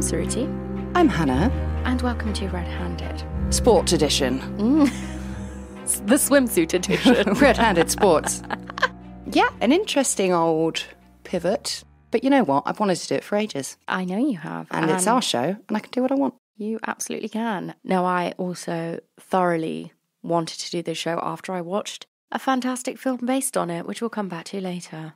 I'm Suruthi, I'm Hannah. and welcome to Red Handed, Sport edition. Mm. the swimsuit edition. Red handed sports. yeah, an interesting old pivot. But you know what? I've wanted to do it for ages. I know you have. And it's our show, and I can do what I want. You absolutely can. Now, I also thoroughly wanted to do this show after I watched a fantastic film based on it, which we'll come back to later.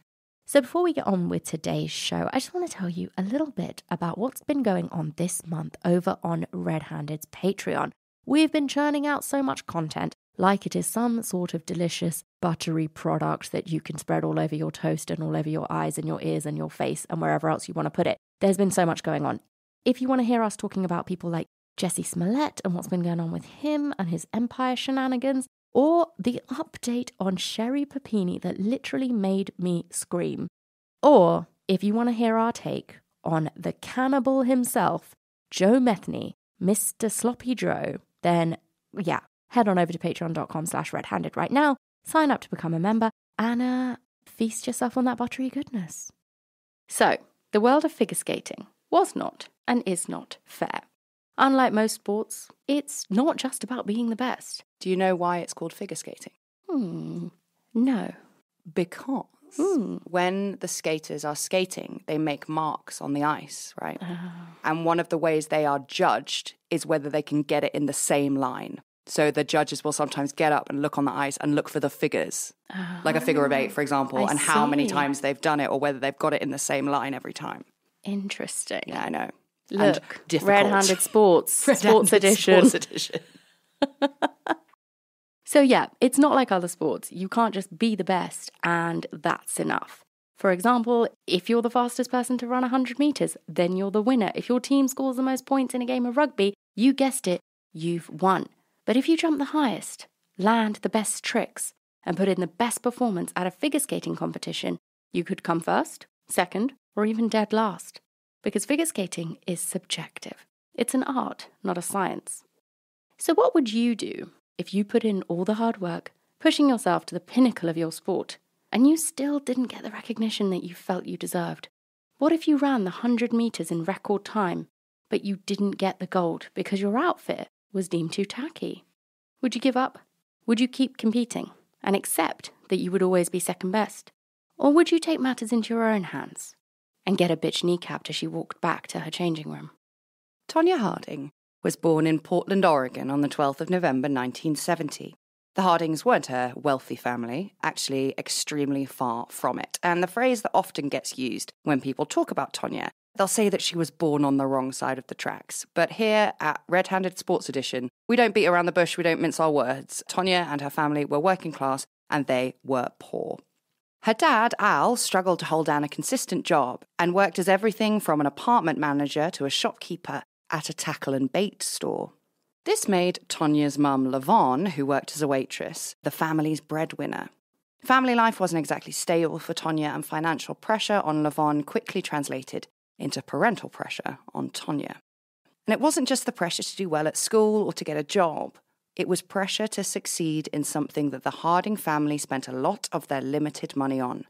So, before we get on with today's show, I just want to tell you a little bit about what's been going on this month over on Red Handed's Patreon. We've been churning out so much content like it is some sort of delicious buttery product that you can spread all over your toast and all over your eyes and your ears and your face and wherever else you want to put it. There's been so much going on. If you want to hear us talking about people like Jussie Smollett and what's been going on with him and his empire shenanigans, or the update on Sherri Papini that literally made me scream, or if you want to hear our take on the cannibal himself, Joe Metheny, Mr. Sloppy Joe, then yeah, head on over to patreon.com slash redhanded right now, sign up to become a member, and uh, feast yourself on that buttery goodness. So, the world of figure skating was not and is not fair. Unlike most sports, it's not just about being the best. Do you know why it's called figure skating? Hmm. No. Because Hmm. when the skaters are skating, they make marks on the ice, right? And one of the ways they are judged is whether they can get it in the same line. So the judges will sometimes get up and look on the ice and look for the figures, like a figure of eight, for example, I and how many times they've done it or whether they've got it in the same line every time. Interesting. Yeah, I know. And Look, difficult. red-handed sports, sports Red-handed edition. Sports edition. So yeah, it's not like other sports. You can't just be the best and that's enough. For example, if you're the fastest person to run 100 meters, then you're the winner. If your team scores the most points in a game of rugby, you guessed it, you've won. But if you jump the highest, land the best tricks, and put in the best performance at a figure skating competition, you could come first, second, or even dead last. Because figure skating is subjective. It's an art, not a science. So, what would you do if you put in all the hard work, pushing yourself to the pinnacle of your sport, and you still didn't get the recognition that you felt you deserved? What if you ran the 100 metres in record time, but you didn't get the gold because your outfit was deemed too tacky? Would you give up? Would you keep competing and accept that you would always be second best? Or would you take matters into your own hands and get a bitch kneecapped as she walked back to her changing room? Tonya Harding was born in Portland, Oregon on the 12th of November 1970. The Hardings weren't a wealthy family, actually extremely far from it. And the phrase that often gets used when people talk about Tonya, they'll say that she was born on the wrong side of the tracks. But here at Red Handed Sports Edition, we don't beat around the bush, we don't mince our words. Tonya and her family were working class and they were poor. Her dad, Al, struggled to hold down a consistent job and worked as everything from an apartment manager to a shopkeeper at a tackle and bait store. This made Tonya's mum, Lavon, who worked as a waitress, the family's breadwinner. Family life wasn't exactly stable for Tonya, and financial pressure on Lavon quickly translated into parental pressure on Tonya. And it wasn't just the pressure to do well at school or to get a job. It was pressure to succeed in something that the Harding family spent a lot of their limited money on.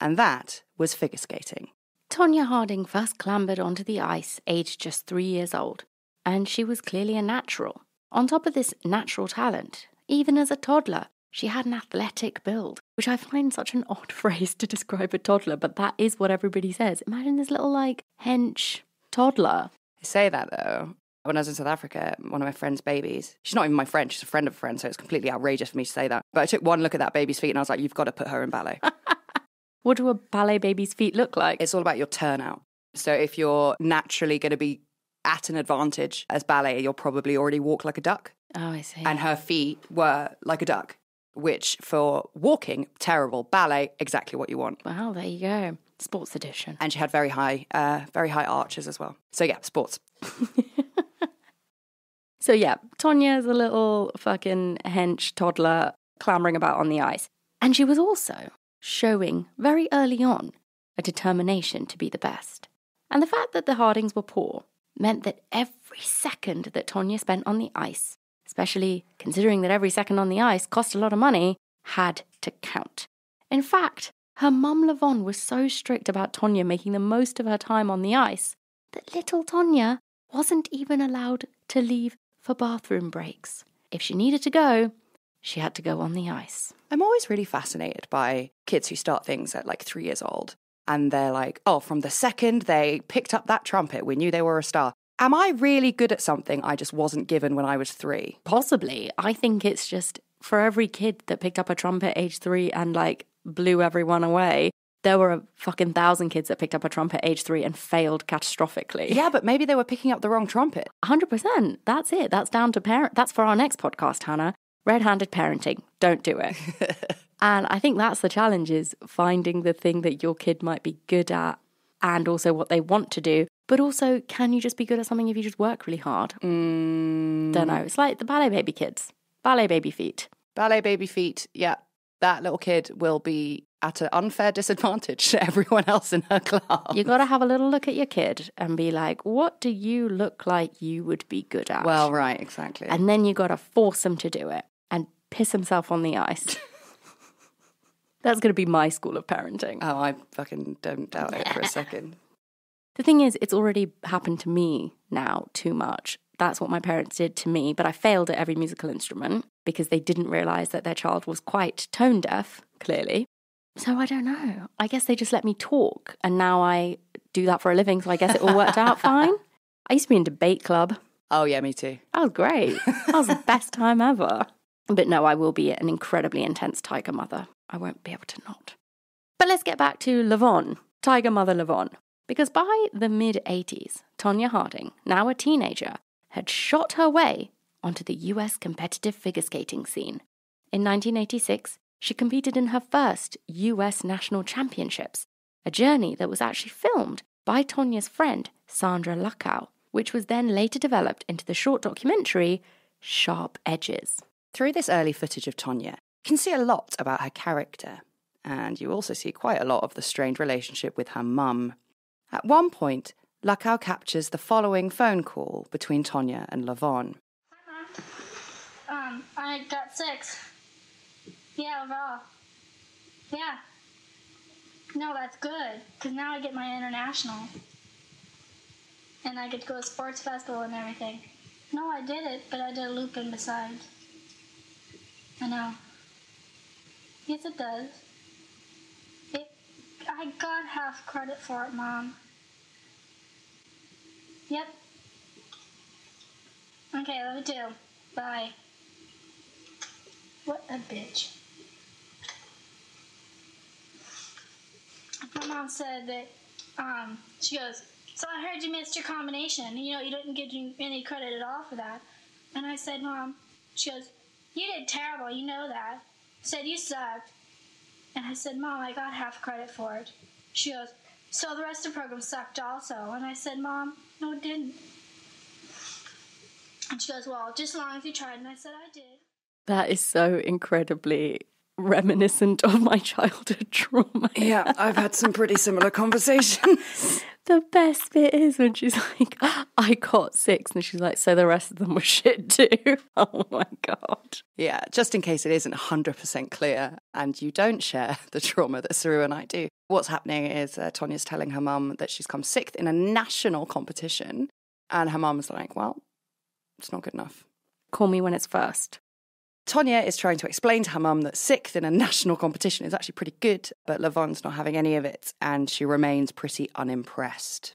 And that was figure skating. Tonya Harding first clambered onto the ice aged just three years old, and she was clearly a natural. On top of this natural talent, even as a toddler, she had an athletic build, which I find such an odd phrase to describe a toddler, but that is what everybody says. Imagine this little, like, hench toddler. I say that though. When I was in South Africa, one of my friend's babies, she's not even my friend, she's a friend of a friend, so it's completely outrageous for me to say that. But I took one look at that baby's feet and I was like, you've got to put her in ballet. What do a ballet baby's feet look like? it's all about your turnout. So if you're naturally going to be at an advantage as ballet, you'll probably already walk like a duck. oh, I see. And her feet were like a duck, which for walking, terrible. Ballet, exactly what you want. well, there you go. Sports edition. And she had very high, uh, very high arches as well. So yeah, sports. So yeah, Tonya's a little fucking hench toddler clambering about on the ice. And she was also showing very early on a determination to be the best. And the fact that the Hardings were poor meant that every second that Tonya spent on the ice, especially considering that every second on the ice cost a lot of money, had to count. In fact, her mum Lavon was so strict about Tonya making the most of her time on the ice that little Tonya wasn't even allowed to leave for bathroom breaks. If she needed to go, she had to go on the ice. I'm always really fascinated by kids who start things at like three years old and they're like, oh, from the second they picked up that trumpet, we knew they were a star. Am I really good at something I just wasn't given when I was three? Possibly. I think it's just for every kid that picked up a trumpet age three and like blew everyone away, there were a fucking thousand kids that picked up a trumpet age three and failed catastrophically. Yeah, but maybe they were picking up the wrong trumpet. 100%. That's it. That's down to parent. That's for our next podcast, Hannah. Red handed parenting. Don't do it. and I think that's the challenge is finding the thing that your kid might be good at and also what they want to do. But also, can you just be good at something if you just work really hard? Mm. Don't know. It's like the ballet baby kids, ballet baby feet. Ballet baby feet, yeah. That little kid will be at an unfair disadvantage to everyone else in her class. You got to have a little look at your kid and be like, what do you look like you would be good at? Well, right, exactly. And then you got to force him to do it and piss himself on the ice. That's going to be my school of parenting. oh, I fucking don't doubt it for a second. The thing is, it's already happened to me now too much. That's what my parents did to me, but I failed at every musical instrument because they didn't realize that their child was quite tone deaf, clearly. So I don't know. I guess they just let me talk, and now I do that for a living, so I guess it all worked out fine. I used to be in debate club. Oh, yeah, me too. That was great. That was the best time ever. But no, I will be an incredibly intense tiger mother. I won't be able to not. But let's get back to Levon, tiger mother Levon. Because by the mid 80s, Tonya Harding, now a teenager, had shot her way onto the US competitive figure skating scene. In 1986, she competed in her first US national championships, a journey that was actually filmed by Tonya's friend Sandra Luckow, which was then later developed into the short documentary Sharp Edges. Through this early footage of Tonya, you can see a lot about her character, and you also see quite a lot of the strained relationship with her mum. At one point, Luckow captures the following phone call between Tonya and Lavon. Um, I got six. Yeah, overall. Yeah. No, that's good, because now I get my international. And I get to go to sports festival and everything. No, I did it, but I did a loop in besides. I know. Yes, it does. It, I got half credit for it, Mom. Yep. Okay, love you too. Bye. What a bitch. My mom said that, um, she goes, So I heard you missed your combination. You know, you didn't get any credit at all for that. And I said, Mom, she goes, You did terrible. You know that. said, You sucked. And I said, Mom, I got half credit for it. She goes, So the rest of the program sucked also. And I said, Mom, no, it didn't. And she goes, Well, just as long as you tried. And I said, I did. That is so incredibly reminiscent of my childhood trauma. Yeah, I've had some pretty similar conversations. The best bit is when she's like, I got six. And she's like, so the rest of them were shit too. Oh my God. yeah, just in case it isn't 100% clear and you don't share the trauma that Saru and I do. What's happening is uh, Tonya's telling her mum that she's come sixth in a national competition. And her mum's like, well, it's not good enough. Call me when it's first. Tonya is trying to explain to her mum that sixth in a national competition is actually pretty good, but Lavon's not having any of it, and she remains pretty unimpressed.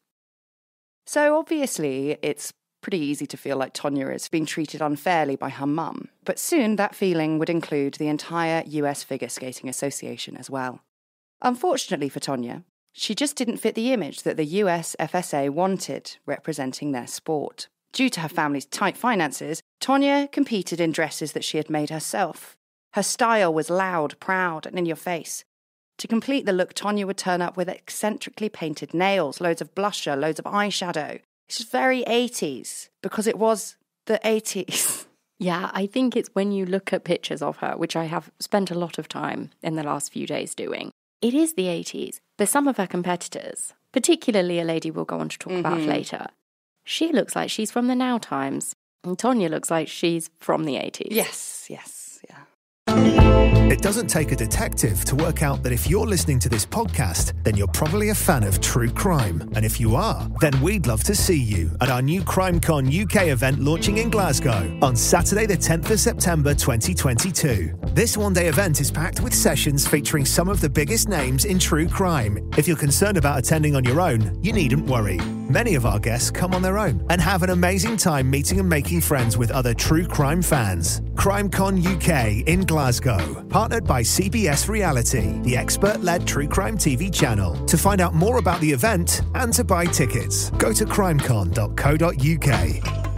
So obviously, it's pretty easy to feel like Tonya is being treated unfairly by her mum, but soon that feeling would include the entire US Figure Skating Association as well. Unfortunately for Tonya, she just didn't fit the image that the US FSA wanted representing their sport. Due to her family's tight finances, Tonya competed in dresses that she had made herself. Her style was loud, proud, and in your face. To complete the look, Tonya would turn up with eccentrically painted nails, loads of blusher, loads of eyeshadow. It's just very 80s because it was the 80s. Yeah, I think it's when you look at pictures of her, which I have spent a lot of time in the last few days doing. It is the 80s, but some of her competitors, particularly a lady we'll go on to talk about mm-hmm. later, she looks like she's from the now times. And Tonya looks like she's from the 80s. Yes, yes, yeah. It doesn't take a detective to work out that if you're listening to this podcast, then you're probably a fan of true crime. And if you are, then we'd love to see you at our new CrimeCon UK event launching in Glasgow on Saturday, the 10th of September 2022. This one day event is packed with sessions featuring some of the biggest names in true crime. If you're concerned about attending on your own, you needn't worry. Many of our guests come on their own and have an amazing time meeting and making friends with other true crime fans. CrimeCon UK in Glasgow, partnered by CBS Reality, the expert led true crime TV channel. To find out more about the event and to buy tickets, go to crimecon.co.uk.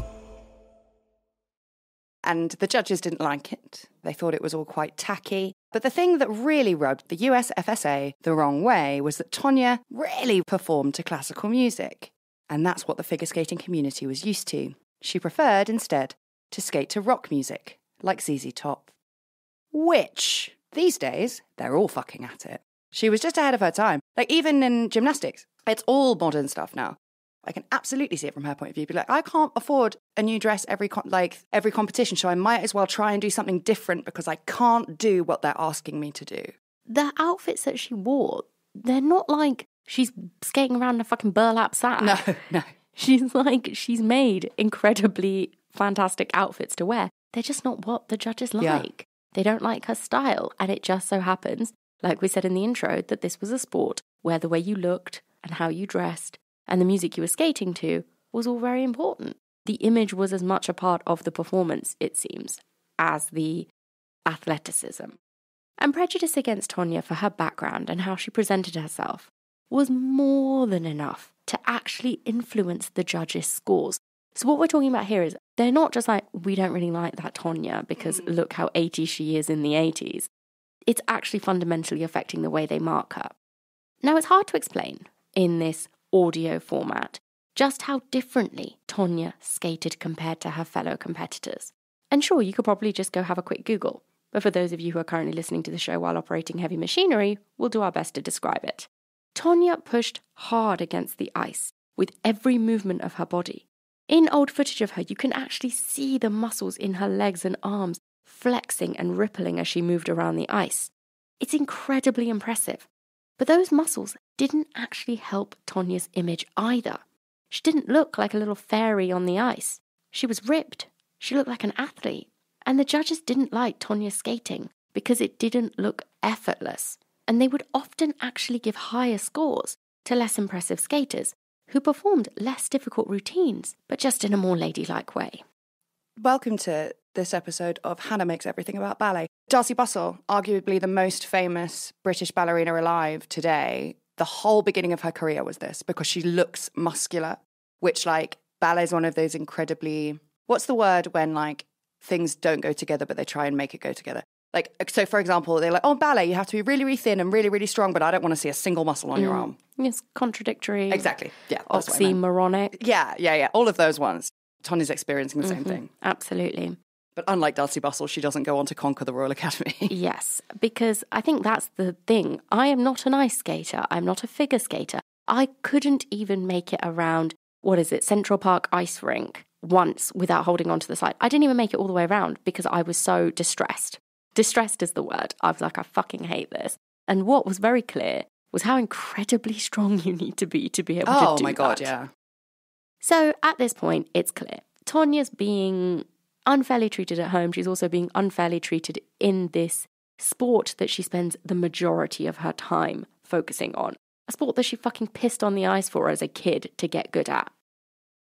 And the judges didn't like it. They thought it was all quite tacky. But the thing that really rubbed the US FSA the wrong way was that Tonya really performed to classical music. And that's what the figure skating community was used to. She preferred, instead, to skate to rock music, like ZZ Top. Which, these days, they're all fucking at it. She was just ahead of her time. Like, even in gymnastics, it's all modern stuff now. I can absolutely see it from her point of view. Be like, I can't afford a new dress every co- like every competition, so I might as well try and do something different because I can't do what they're asking me to do. The outfits that she wore, they're not like she's skating around in a fucking burlap sack. No, no. She's like, she's made incredibly fantastic outfits to wear. They're just not what the judges Yeah. like. They don't like her style. And it just so happens, like we said in the intro, that this was a sport where the way you looked and how you dressed and the music you were skating to was all very important. The image was as much a part of the performance, it seems, as the athleticism. And prejudice against Tonya for her background and how she presented herself was more than enough to actually influence the judges' scores. So, what we're talking about here is they're not just like, we don't really like that Tonya because mm. look how 80 she is in the 80s. It's actually fundamentally affecting the way they mark her. Now, it's hard to explain in this audio format just how differently Tonya skated compared to her fellow competitors. And sure, you could probably just go have a quick Google. But for those of you who are currently listening to the show while operating heavy machinery, we'll do our best to describe it. Tonya pushed hard against the ice with every movement of her body. In old footage of her, you can actually see the muscles in her legs and arms flexing and rippling as she moved around the ice. It's incredibly impressive. But those muscles didn't actually help Tonya's image either. She didn't look like a little fairy on the ice. She was ripped. She looked like an athlete. And the judges didn't like Tonya's skating because it didn't look effortless. And they would often actually give higher scores to less impressive skaters who performed less difficult routines, but just in a more ladylike way. Welcome to this episode of Hannah Makes Everything About Ballet. Darcey Bussell, arguably the most famous British ballerina alive today, the whole beginning of her career was this because she looks muscular, which, like, ballet is one of those incredibly, what's the word when, like, things don't go together, but they try and make it go together? Like, so for example, they're like, oh, ballet, you have to be really, really thin and really, really strong, but I don't want to see a single muscle on your mm. arm. It's contradictory. Exactly. Yeah. that's what I meant. Oxymoronic. Yeah, yeah, yeah. All of those ones. Tony's experiencing the same mm-hmm. thing. Absolutely. But unlike Darcey Bussell, she doesn't go on to conquer the Royal Academy. Yes, because I think that's the thing. I am not an ice skater. I'm not a figure skater. I couldn't even make it around, what is it, Central Park ice rink once without holding onto the slide. I didn't even make it all the way around because I was so distressed. Distressed is the word. I was like, I fucking hate this. And what was very clear was how incredibly strong you need to be to be able to oh do oh my god, that. yeah. So at this point, it's clear. Tonya's being unfairly treated at home. She's also being unfairly treated in this sport that she spends the majority of her time focusing on. A sport that she fucking pissed on the ice for as a kid to get good at.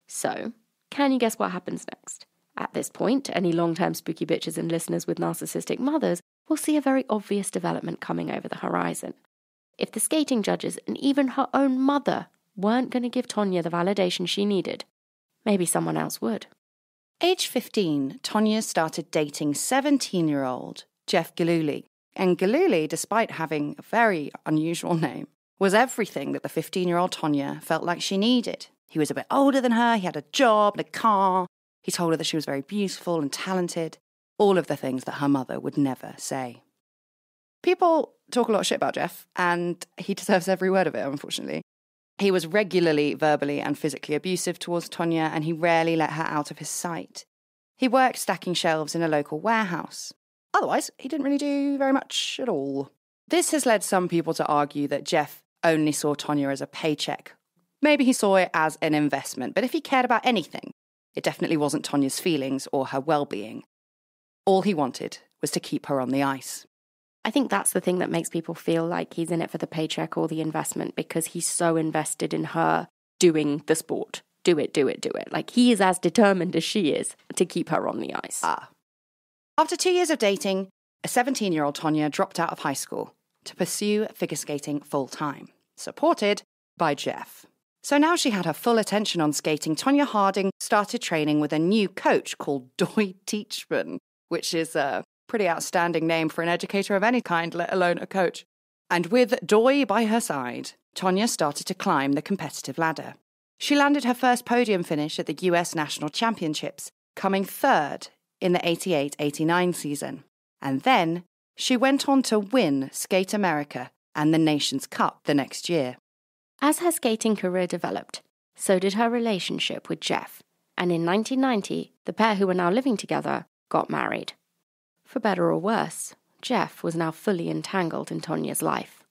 So, can you guess what happens next? At this point, any long term spooky bitches and listeners with narcissistic mothers will see a very obvious development coming over the horizon. If the skating judges and even her own mother weren't going to give Tonya the validation she needed, maybe someone else would. Age 15, Tonya started dating 17 year old Jeff Gillooly. And Gillooly, despite having a very unusual name, was everything that the 15 year old Tonya felt like she needed. He was a bit older than her, he had a job and a car. He told her that she was very beautiful and talented, all of the things that her mother would never say. People talk a lot of shit about Jeff, and he deserves every word of it, unfortunately. He was regularly verbally and physically abusive towards Tonya, and he rarely let her out of his sight. He worked stacking shelves in a local warehouse. otherwise, he didn't really do very much at all. This has led some people to argue that Jeff only saw Tonya as a paycheck. Maybe he saw it as an investment, but if he cared about anything, it definitely wasn't Tonya's feelings or her well being. All he wanted was to keep her on the ice. I think that's the thing that makes people feel like he's in it for the paycheck or the investment because he's so invested in her doing the sport. Do it, do it, do it. Like he is as determined as she is to keep her on the ice. Ah. After two years of dating, a 17 year old Tonya dropped out of high school to pursue figure skating full time, supported by Jeff. So now she had her full attention on skating. Tonya Harding started training with a new coach called Dody Teachman, which is a pretty outstanding name for an educator of any kind, let alone a coach. And with Dody by her side, Tonya started to climb the competitive ladder. She landed her first podium finish at the US National Championships, coming third in the 88 89 season. And then she went on to win Skate America and the Nations Cup the next year. As her skating career developed, so did her relationship with Jeff. And in 1990, the pair who were now living together got married. For better or worse, Jeff was now fully entangled in Tonya's life.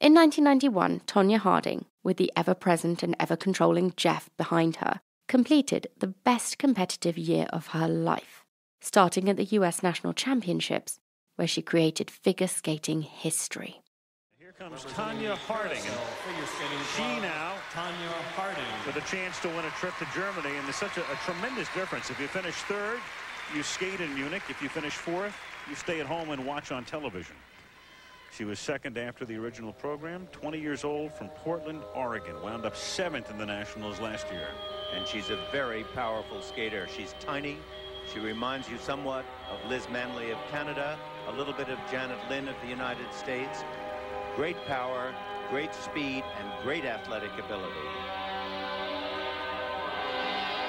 In 1991, Tonya Harding, with the ever present and ever controlling Jeff behind her, completed the best competitive year of her life, starting at the US National Championships, where she created figure skating history. Here comes Tanya Harding. And she now Tonya Harding. with a chance to win a trip to Germany. And there's such a, a tremendous difference. If you finish third, you skate in Munich. If you finish fourth, you stay at home and watch on television. She was second after the original program, 20 years old from Portland, Oregon. Wound up seventh in the Nationals last year. And she's a very powerful skater. She's tiny. She reminds you somewhat of Liz Manley of Canada, a little bit of Janet Lynn of the United States. Great power, great speed, and great athletic ability.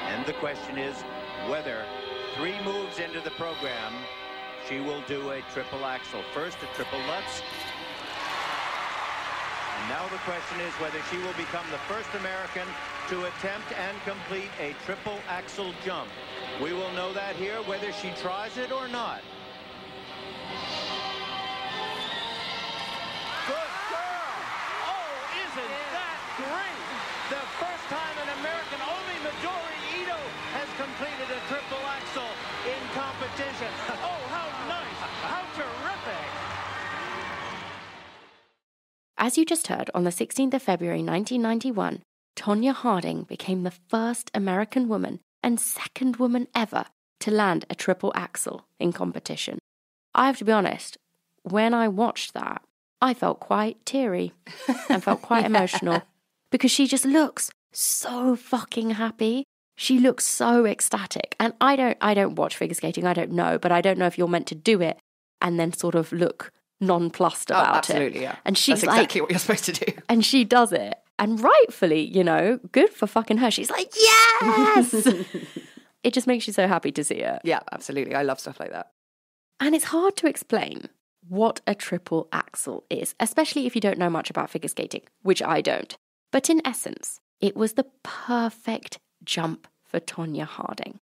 And the question is whether three moves into the program, she will do a triple axel. First, a triple Lutz. And now the question is whether she will become the first American to attempt and complete a triple axel jump. We will know that here, whether she tries it or not. As you just heard, on the 16th of February 1991, Tonya Harding became the first American woman and second woman ever to land a triple axel in competition. I have to be honest, when I watched that, I felt quite teary and felt quite emotional because she just looks so fucking happy. She looks so ecstatic. And I don't I don't watch figure skating, I don't know, but I don't know if you're meant to do it and then sort of look nonplussed Oh, about it. absolutely, yeah. And she's That's like exactly what you're supposed to do. and she does it. And rightfully, you know, good for fucking her. She's like, yes! it just makes you so happy to see it. Yeah, absolutely. I love stuff like that. And it's hard to explain what a triple axel is, especially if you don't know much about figure skating, which I don't. But in essence, it was the perfect jump for Tonya Harding.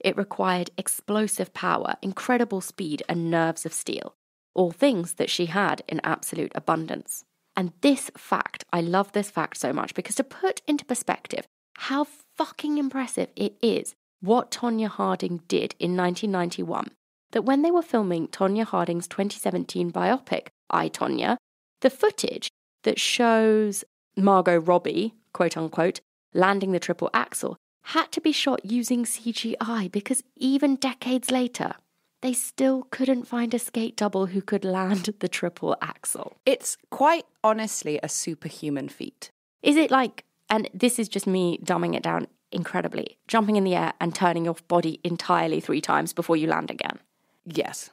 It required explosive power, incredible speed, and nerves of steel, all things that she had in absolute abundance. And this fact, I love this fact so much because to put into perspective how fucking impressive it is what Tonya Harding did in 1991, that when they were filming Tonya Harding's 2017 biopic, I, Tonya, the footage that shows Margot Robbie, quote unquote, landing the triple axel had to be shot using CGI because even decades later, they still couldn't find a skate double who could land the triple axel. It's quite honestly a superhuman feat. Is it like, and this is just me dumbing it down incredibly, jumping in the air and turning your body entirely three times before you land again? Yes.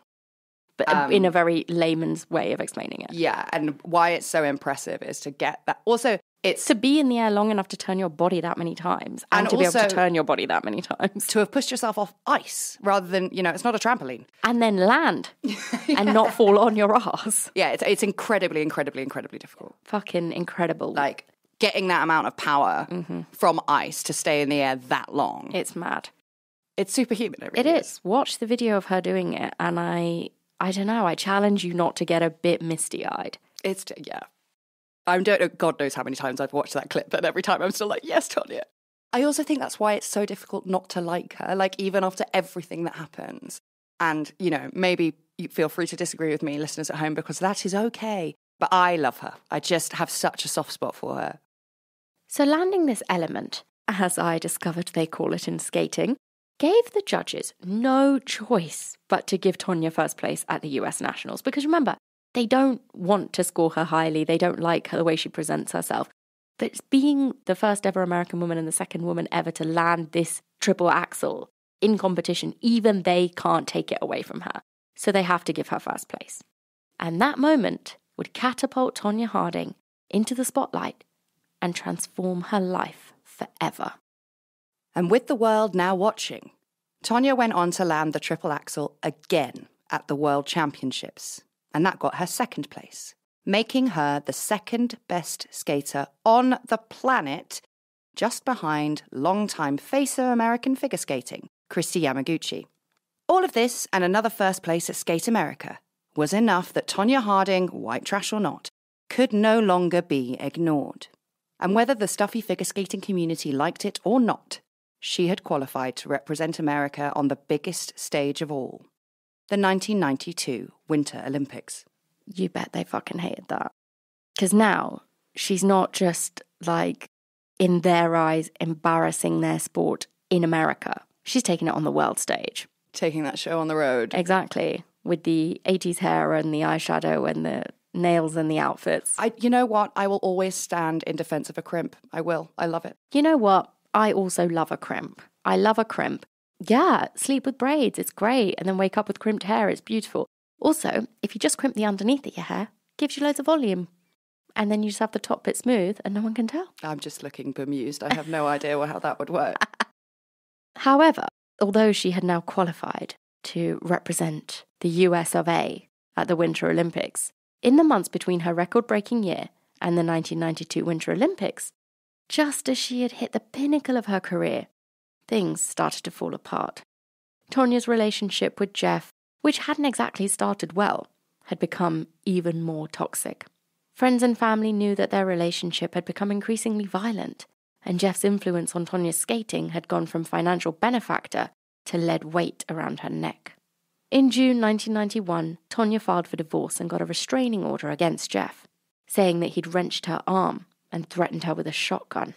But Um, in a very layman's way of explaining it. Yeah, and why it's so impressive is to get that. Also, it's To be in the air long enough to turn your body that many times and, And to be able to turn your body that many times to have pushed yourself off ice rather than, you know, it's not a trampoline. and then land and not fall on your ass. Yeah, it's, it's incredibly, incredibly, incredibly difficult. Fucking incredible. Like getting that amount of power mm-hmm. from ice to stay in the air that long. it's mad. it's superhuman. It, It really is. Watch the video of her doing it, and I I don't know. I challenge you not to get a bit misty eyed. It's, yeah. I don't know, God knows how many times I've watched that clip, and every time I'm still like, yes, Tonya. I also think that's why it's so difficult not to like her, like, even after everything that happens. And, you know, maybe you feel free to disagree with me, listeners at home, because that is okay. But I love her. I just have such a soft spot for her. So, landing this element, as I discovered they call it in skating, gave the judges no choice but to give Tonya first place at the US Nationals. Because remember, they don't want to score her highly, they don't like the way she presents herself. But being the first ever American woman and the second woman ever to land this triple axel in competition, even they can't take it away from her. So they have to give her first place. And that moment would catapult Tonya Harding into the spotlight and transform her life forever. And with the world now watching, Tonya went on to land the triple axel again at the World Championships, and that got her second place, making her the second best skater on the planet, just behind longtime face of American figure skating, Kristi Yamaguchi. All of this and another first place at Skate America was enough that Tonya Harding, white trash or not, could no longer be ignored. And whether the stuffy figure skating community liked it or not, she had qualified to represent America on the biggest stage of all the 1992 Winter Olympics. You bet they fucking hated that. Because now she's not just like, in their eyes, embarrassing their sport in America. She's taking it on the world stage. Taking that show on the road. Exactly. With the 80s hair and the eyeshadow and the nails and the outfits. I, you know what? I will always stand in defense of a crimp. I will. I love it. You know what? I also love a crimp. I love a crimp. Yeah, sleep with braids, it's great. And then wake up with crimped hair, it's beautiful. Also, if you just crimp the underneath of your hair, gives you loads of volume. And then you just have the top bit smooth and no one can tell. I'm just looking bemused. I have no idea how that would work. However, although she had now qualified to represent the US of A at the Winter Olympics, in the months between her record breaking year and the 1992 Winter Olympics, just as she had hit the pinnacle of her career, things started to fall apart. Tonya's relationship with Jeff, which hadn't exactly started well, had become even more toxic. Friends and family knew that their relationship had become increasingly violent, and Jeff's influence on Tonya's skating had gone from financial benefactor to lead weight around her neck. In June 1991, Tonya filed for divorce and got a restraining order against Jeff, saying that he'd wrenched her arm and threatened her with a shotgun.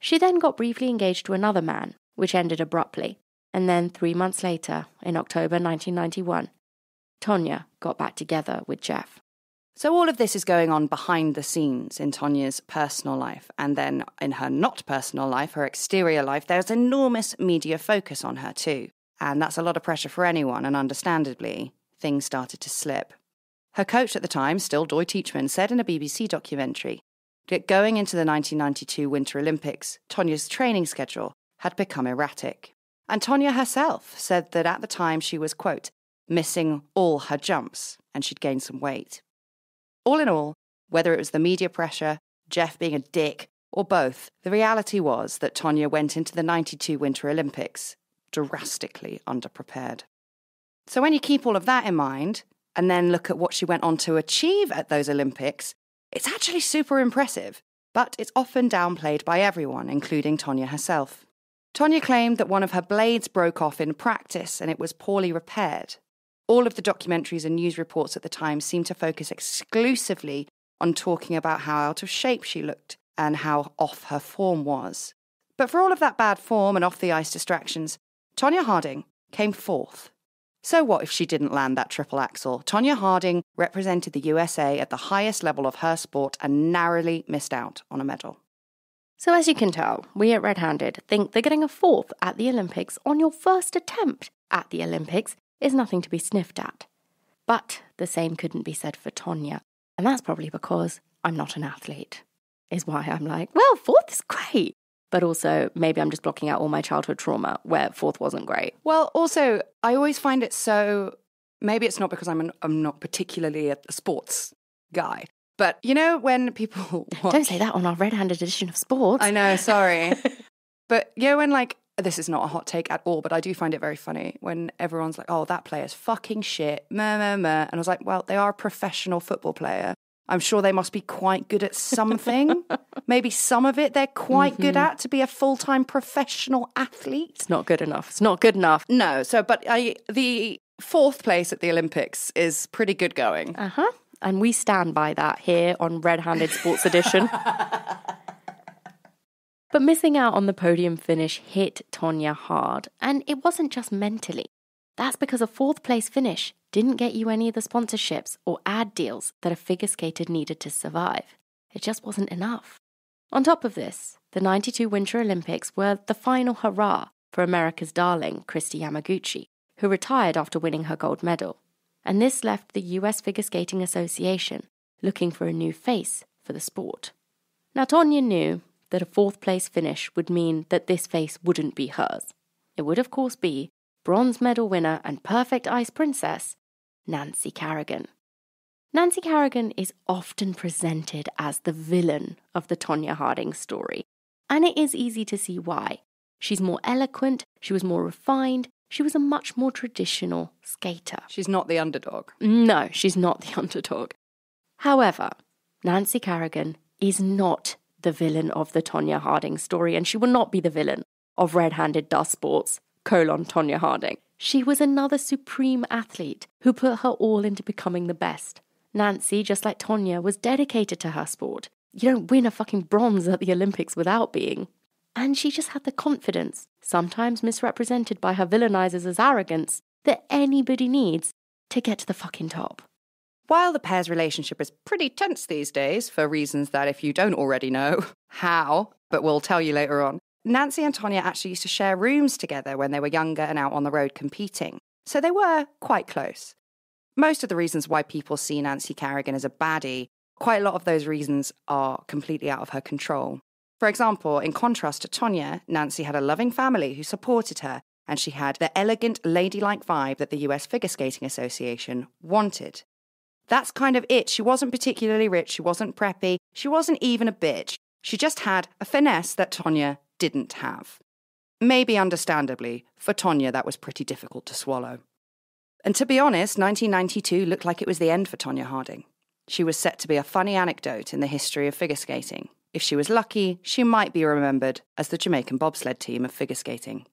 She then got briefly engaged to another man, which ended abruptly, and then three months later, in October 1991, Tonya got back together with Jeff. So, all of this is going on behind the scenes in Tonya's personal life. And then in her not personal life, her exterior life, there's enormous media focus on her too. And that's a lot of pressure for anyone, and understandably, things started to slip. Her coach at the time, still Dody Teachman, said in a BBC documentary that going into the 1992 Winter Olympics, Tonya's training schedule had become erratic. And Tonya herself said that at the time she was, quote, missing all her jumps and she'd gained some weight. All in all, whether it was the media pressure, Jeff being a dick, or both, the reality was that Tonya went into the 92 Winter Olympics drastically underprepared. So when you keep all of that in mind, and then look at what she went on to achieve at those Olympics, it's actually super impressive, but it's often downplayed by everyone, including Tonya herself. Tonya claimed that one of her blades broke off in practice and it was poorly repaired. All of the documentaries and news reports at the time seemed to focus exclusively on talking about how out of shape she looked and how off her form was. But for all of that bad form and off the ice distractions, Tonya Harding came fourth. So what if she didn't land that triple axel? Tonya Harding represented the USA at the highest level of her sport and narrowly missed out on a medal. So, as you can tell, we at Red Handed think that getting a fourth at the Olympics on your first attempt at the Olympics is nothing to be sniffed at. But the same couldn't be said for Tonya, and that's probably because I'm not an athlete, is why I'm like, well, fourth is great. But also, maybe I'm just blocking out all my childhood trauma where fourth wasn't great. Well, also, I always find it so. Maybe it's not because I'm, an, I'm not particularly a sports guy, but you know, when people watch, Don't say that on our red handed edition of sports. I know, sorry. but you know, when like this is not a hot take at all, but I do find it very funny when everyone's like, oh, that player's fucking shit, meh, meh, meh. And I was like, well, they are a professional football player. I'm sure they must be quite good at something. Maybe some of it they're quite good at to be a full time professional athlete. It's not good enough. It's not good enough. No, so, but I, the fourth place at the Olympics is pretty good going. Uh huh. And we stand by that here on Red Handed Sports Edition. but missing out on the podium finish hit Tonya hard, and it wasn't just mentally. That's because a fourth place finish didn't get you any of the sponsorships or ad deals that a figure skater needed to survive. It just wasn't enough. On top of this, the 92 Winter Olympics were the final hurrah for America's darling, Kristi Yamaguchi, who retired after winning her gold medal. And this left the US Figure Skating Association looking for a new face for the sport. Now, Tonya knew that a fourth place finish would mean that this face wouldn't be hers. It would, of course, be bronze medal winner and perfect ice princess, Nancy Kerrigan. Nancy Kerrigan is often presented as the villain of the Tonya Harding story, and it is easy to see why. She's more eloquent, she was more refined, she was a much more traditional skater. She's not the underdog. No, she's not the underdog. However, Nancy Kerrigan is not the villain of the Tonya Harding story, and she will not be the villain of Red Handed Dust Sports, colon Tonya Harding. She was another supreme athlete who put her all into becoming the best. Nancy, just like Tonya, was dedicated to her sport. You don't win a fucking bronze at the Olympics without being. And she just had the confidence, sometimes misrepresented by her villainizers as arrogance, that anybody needs to get to the fucking top. While the pair's relationship is pretty tense these days, for reasons that if you don't already know, how, but we'll tell you later on, Nancy and Tonya actually used to share rooms together when they were younger and out on the road competing. So they were quite close. Most of the reasons why people see Nancy Kerrigan as a baddie, quite a lot of those reasons are completely out of her control. For example, in contrast to Tonya, Nancy had a loving family who supported her, and she had the elegant, ladylike vibe that the US Figure Skating Association wanted. That's kind of it. She wasn't particularly rich, she wasn't preppy, she wasn't even a bitch. She just had a finesse that Tonya didn't have. Maybe understandably, for Tonya that was pretty difficult to swallow. And to be honest, 1992 looked like it was the end for Tonya Harding. She was set to be a funny anecdote in the history of figure skating. If she was lucky, she might be remembered as the Jamaican bobsled team of figure skating.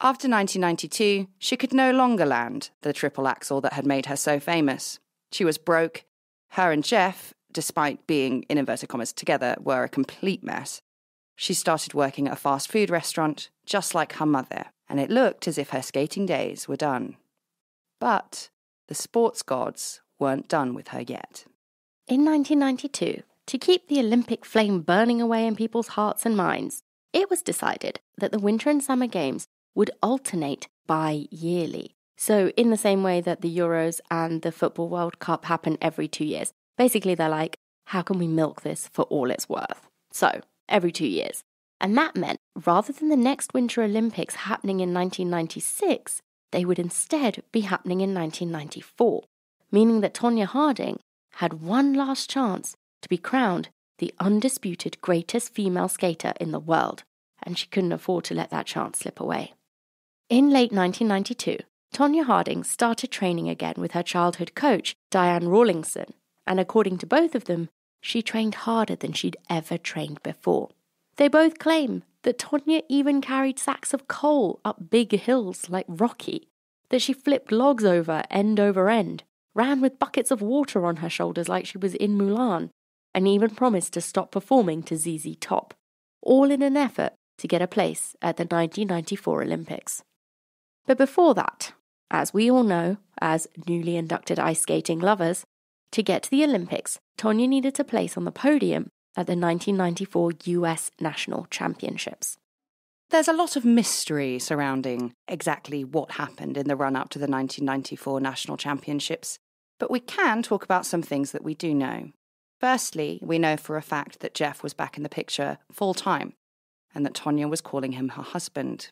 After 1992, she could no longer land the triple axel that had made her so famous. She was broke. Her and Jeff, despite being in inverted commas together, were a complete mess. She started working at a fast food restaurant, just like her mother, and it looked as if her skating days were done. But the sports gods weren't done with her yet. In 1992, to keep the Olympic flame burning away in people's hearts and minds, it was decided that the Winter and Summer Games would alternate bi yearly. So, in the same way that the Euros and the Football World Cup happen every two years, basically they're like, how can we milk this for all it's worth? So, every two years. And that meant rather than the next Winter Olympics happening in 1996, they would instead be happening in 1994, meaning that Tonya Harding had one last chance to be crowned the undisputed greatest female skater in the world, and she couldn't afford to let that chance slip away. In late 1992, Tonya Harding started training again with her childhood coach, Diane Rawlinson, and according to both of them, she trained harder than she'd ever trained before. They both claim that Tonya even carried sacks of coal up big hills like Rocky, that she flipped logs over end over end, ran with buckets of water on her shoulders like she was in Mulan, and even promised to stop performing to ZZ Top, all in an effort to get a place at the 1994 Olympics. But before that, as we all know, as newly inducted ice skating lovers, to get to the Olympics, Tonya needed to place on the podium at the 1994 US National Championships. There's a lot of mystery surrounding exactly what happened in the run up to the 1994 National Championships, but we can talk about some things that we do know. Firstly, we know for a fact that Jeff was back in the picture full time and that Tonya was calling him her husband.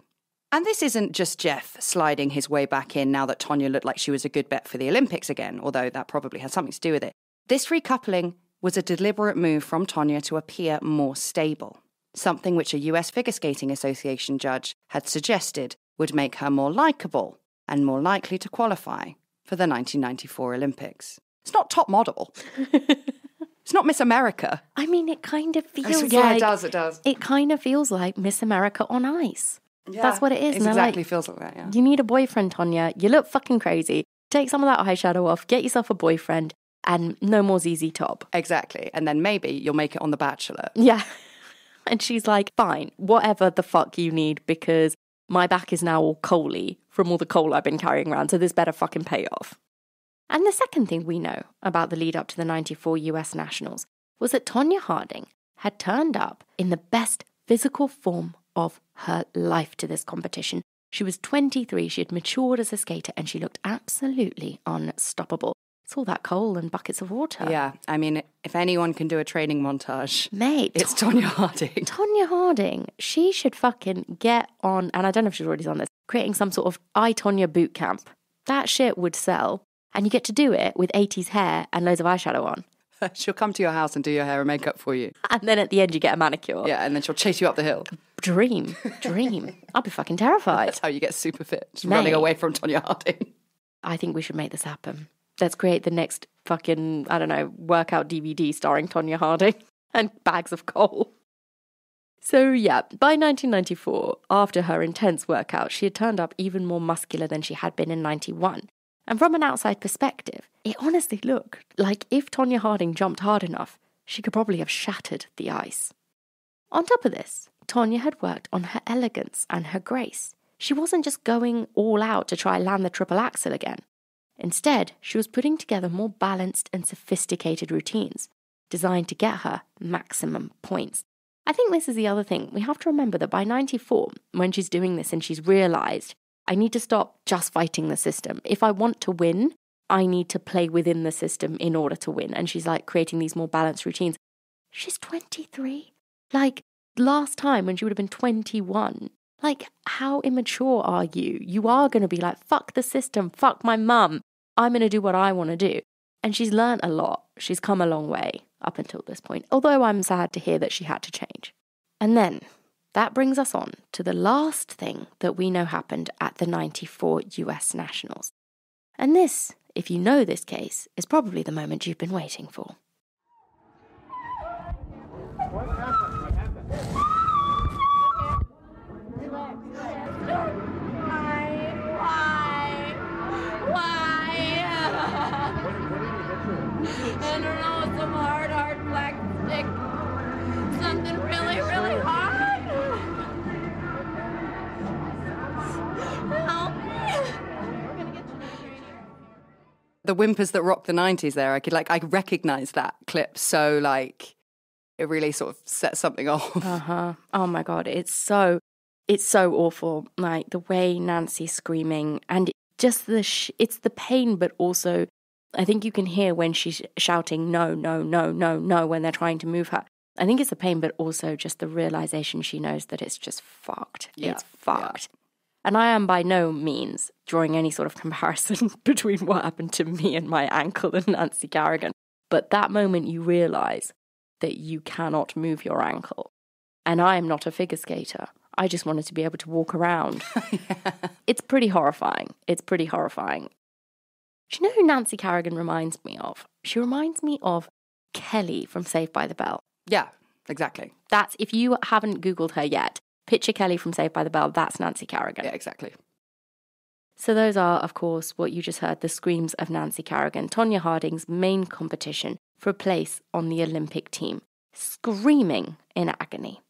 And this isn't just Jeff sliding his way back in now that Tonya looked like she was a good bet for the Olympics again, although that probably has something to do with it. This recoupling was a deliberate move from Tonya to appear more stable. something which a US Figure Skating Association judge had suggested would make her more likable and more likely to qualify for the 1994 Olympics. It's not top model. it's not Miss America. I mean, it kind of feels yeah, like it does, it does. it kind of feels like Miss America on ice. That's what it is. It exactly like, feels like that, yeah. You need a boyfriend, Tonya. You look fucking crazy. Take some of that eyeshadow off, get yourself a boyfriend, and no more ZZ Top. Exactly. And then maybe you'll make it on The Bachelor. Yeah. And she's like, fine, whatever the fuck you need, because my back is now all coaly from all the coal I've been carrying around, so this better fucking pay off. And the second thing we know about the lead up to the 94 US Nationals was that Tonya Harding had turned up in the best physical form of her life to this competition. She was 23, she had matured as a skater, and she looked absolutely unstoppable. It's all that coal and buckets of water. Yeah. I mean, if anyone can do a training montage, Mate, it's Tonya Harding. Tonya Harding, she should fucking get on, and I don't know if she's already done this, creating some sort of I, Tonya boot camp. That shit would sell. And you get to do it with 80s hair and loads of eyeshadow on. she'll come to your house and do your hair and makeup for you. And then at the end, you get a manicure. Yeah, and then she'll chase you up the hill. Dream, dream. I'll be fucking terrified. That's how you get super fit. Just running away from Tonya Harding. I think we should make this happen. Let's create the next fucking, I don't know, workout DVD starring Tonya Harding and bags of coal. So, yeah, by 1994, after her intense workout, she had turned up even more muscular than she had been in 91. And from an outside perspective, it honestly looked like if Tonya Harding jumped hard enough, she could probably have shattered the ice. On top of this, Tonya had worked on her elegance and her grace. She wasn't just going all out to try land the triple axel again. Instead, she was putting together more balanced and sophisticated routines designed to get her maximum points. I think this is the other thing. We have to remember that by 94, when she's doing this and she's realized, I need to stop just fighting the system. If I want to win, I need to play within the system in order to win. And she's like creating these more balanced routines. She's 23. Like last time when she would have been 21. Like, how immature are you? You are going to be like, fuck the system, fuck my mum. I'm going to do what I want to do. And she's learned a lot. She's come a long way up until this point, although I'm sad to hear that she had to change. And then that brings us on to the last thing that we know happened at the 94 US Nationals. And this, if you know this case, is probably the moment you've been waiting for. The whimpers that rock the 90s there, I could like, I recognize that clip so like, it really sort of sets something off. Uh huh. Oh my god, it's so, it's so awful. Like the way Nancy's screaming, and just the, sh- it's the pain, but also, I think you can hear when she's shouting no, no, no, no, no when they're trying to move her. I think it's the pain, but also just the realization she knows that it's just fucked. Yeah, It's fucked. And I am by no means drawing any sort of comparison between what happened to me and my ankle and Nancy Kerrigan. But that moment you realize that you cannot move your ankle. And I am not a figure skater. I just wanted to be able to walk around. It's pretty horrifying. It's pretty horrifying. Do you know who Nancy Kerrigan reminds me of? She reminds me of Kelly from Saved by the Bell. Yeah, exactly. That's if you haven't Googled her yet, picture Kelly from Saved by the Bell, that's Nancy Kerrigan. Yeah, exactly. So, those are, of course, what you just heard the screams of Nancy Kerrigan, Tonya Harding's main competition for a place on the Olympic team, screaming in agony.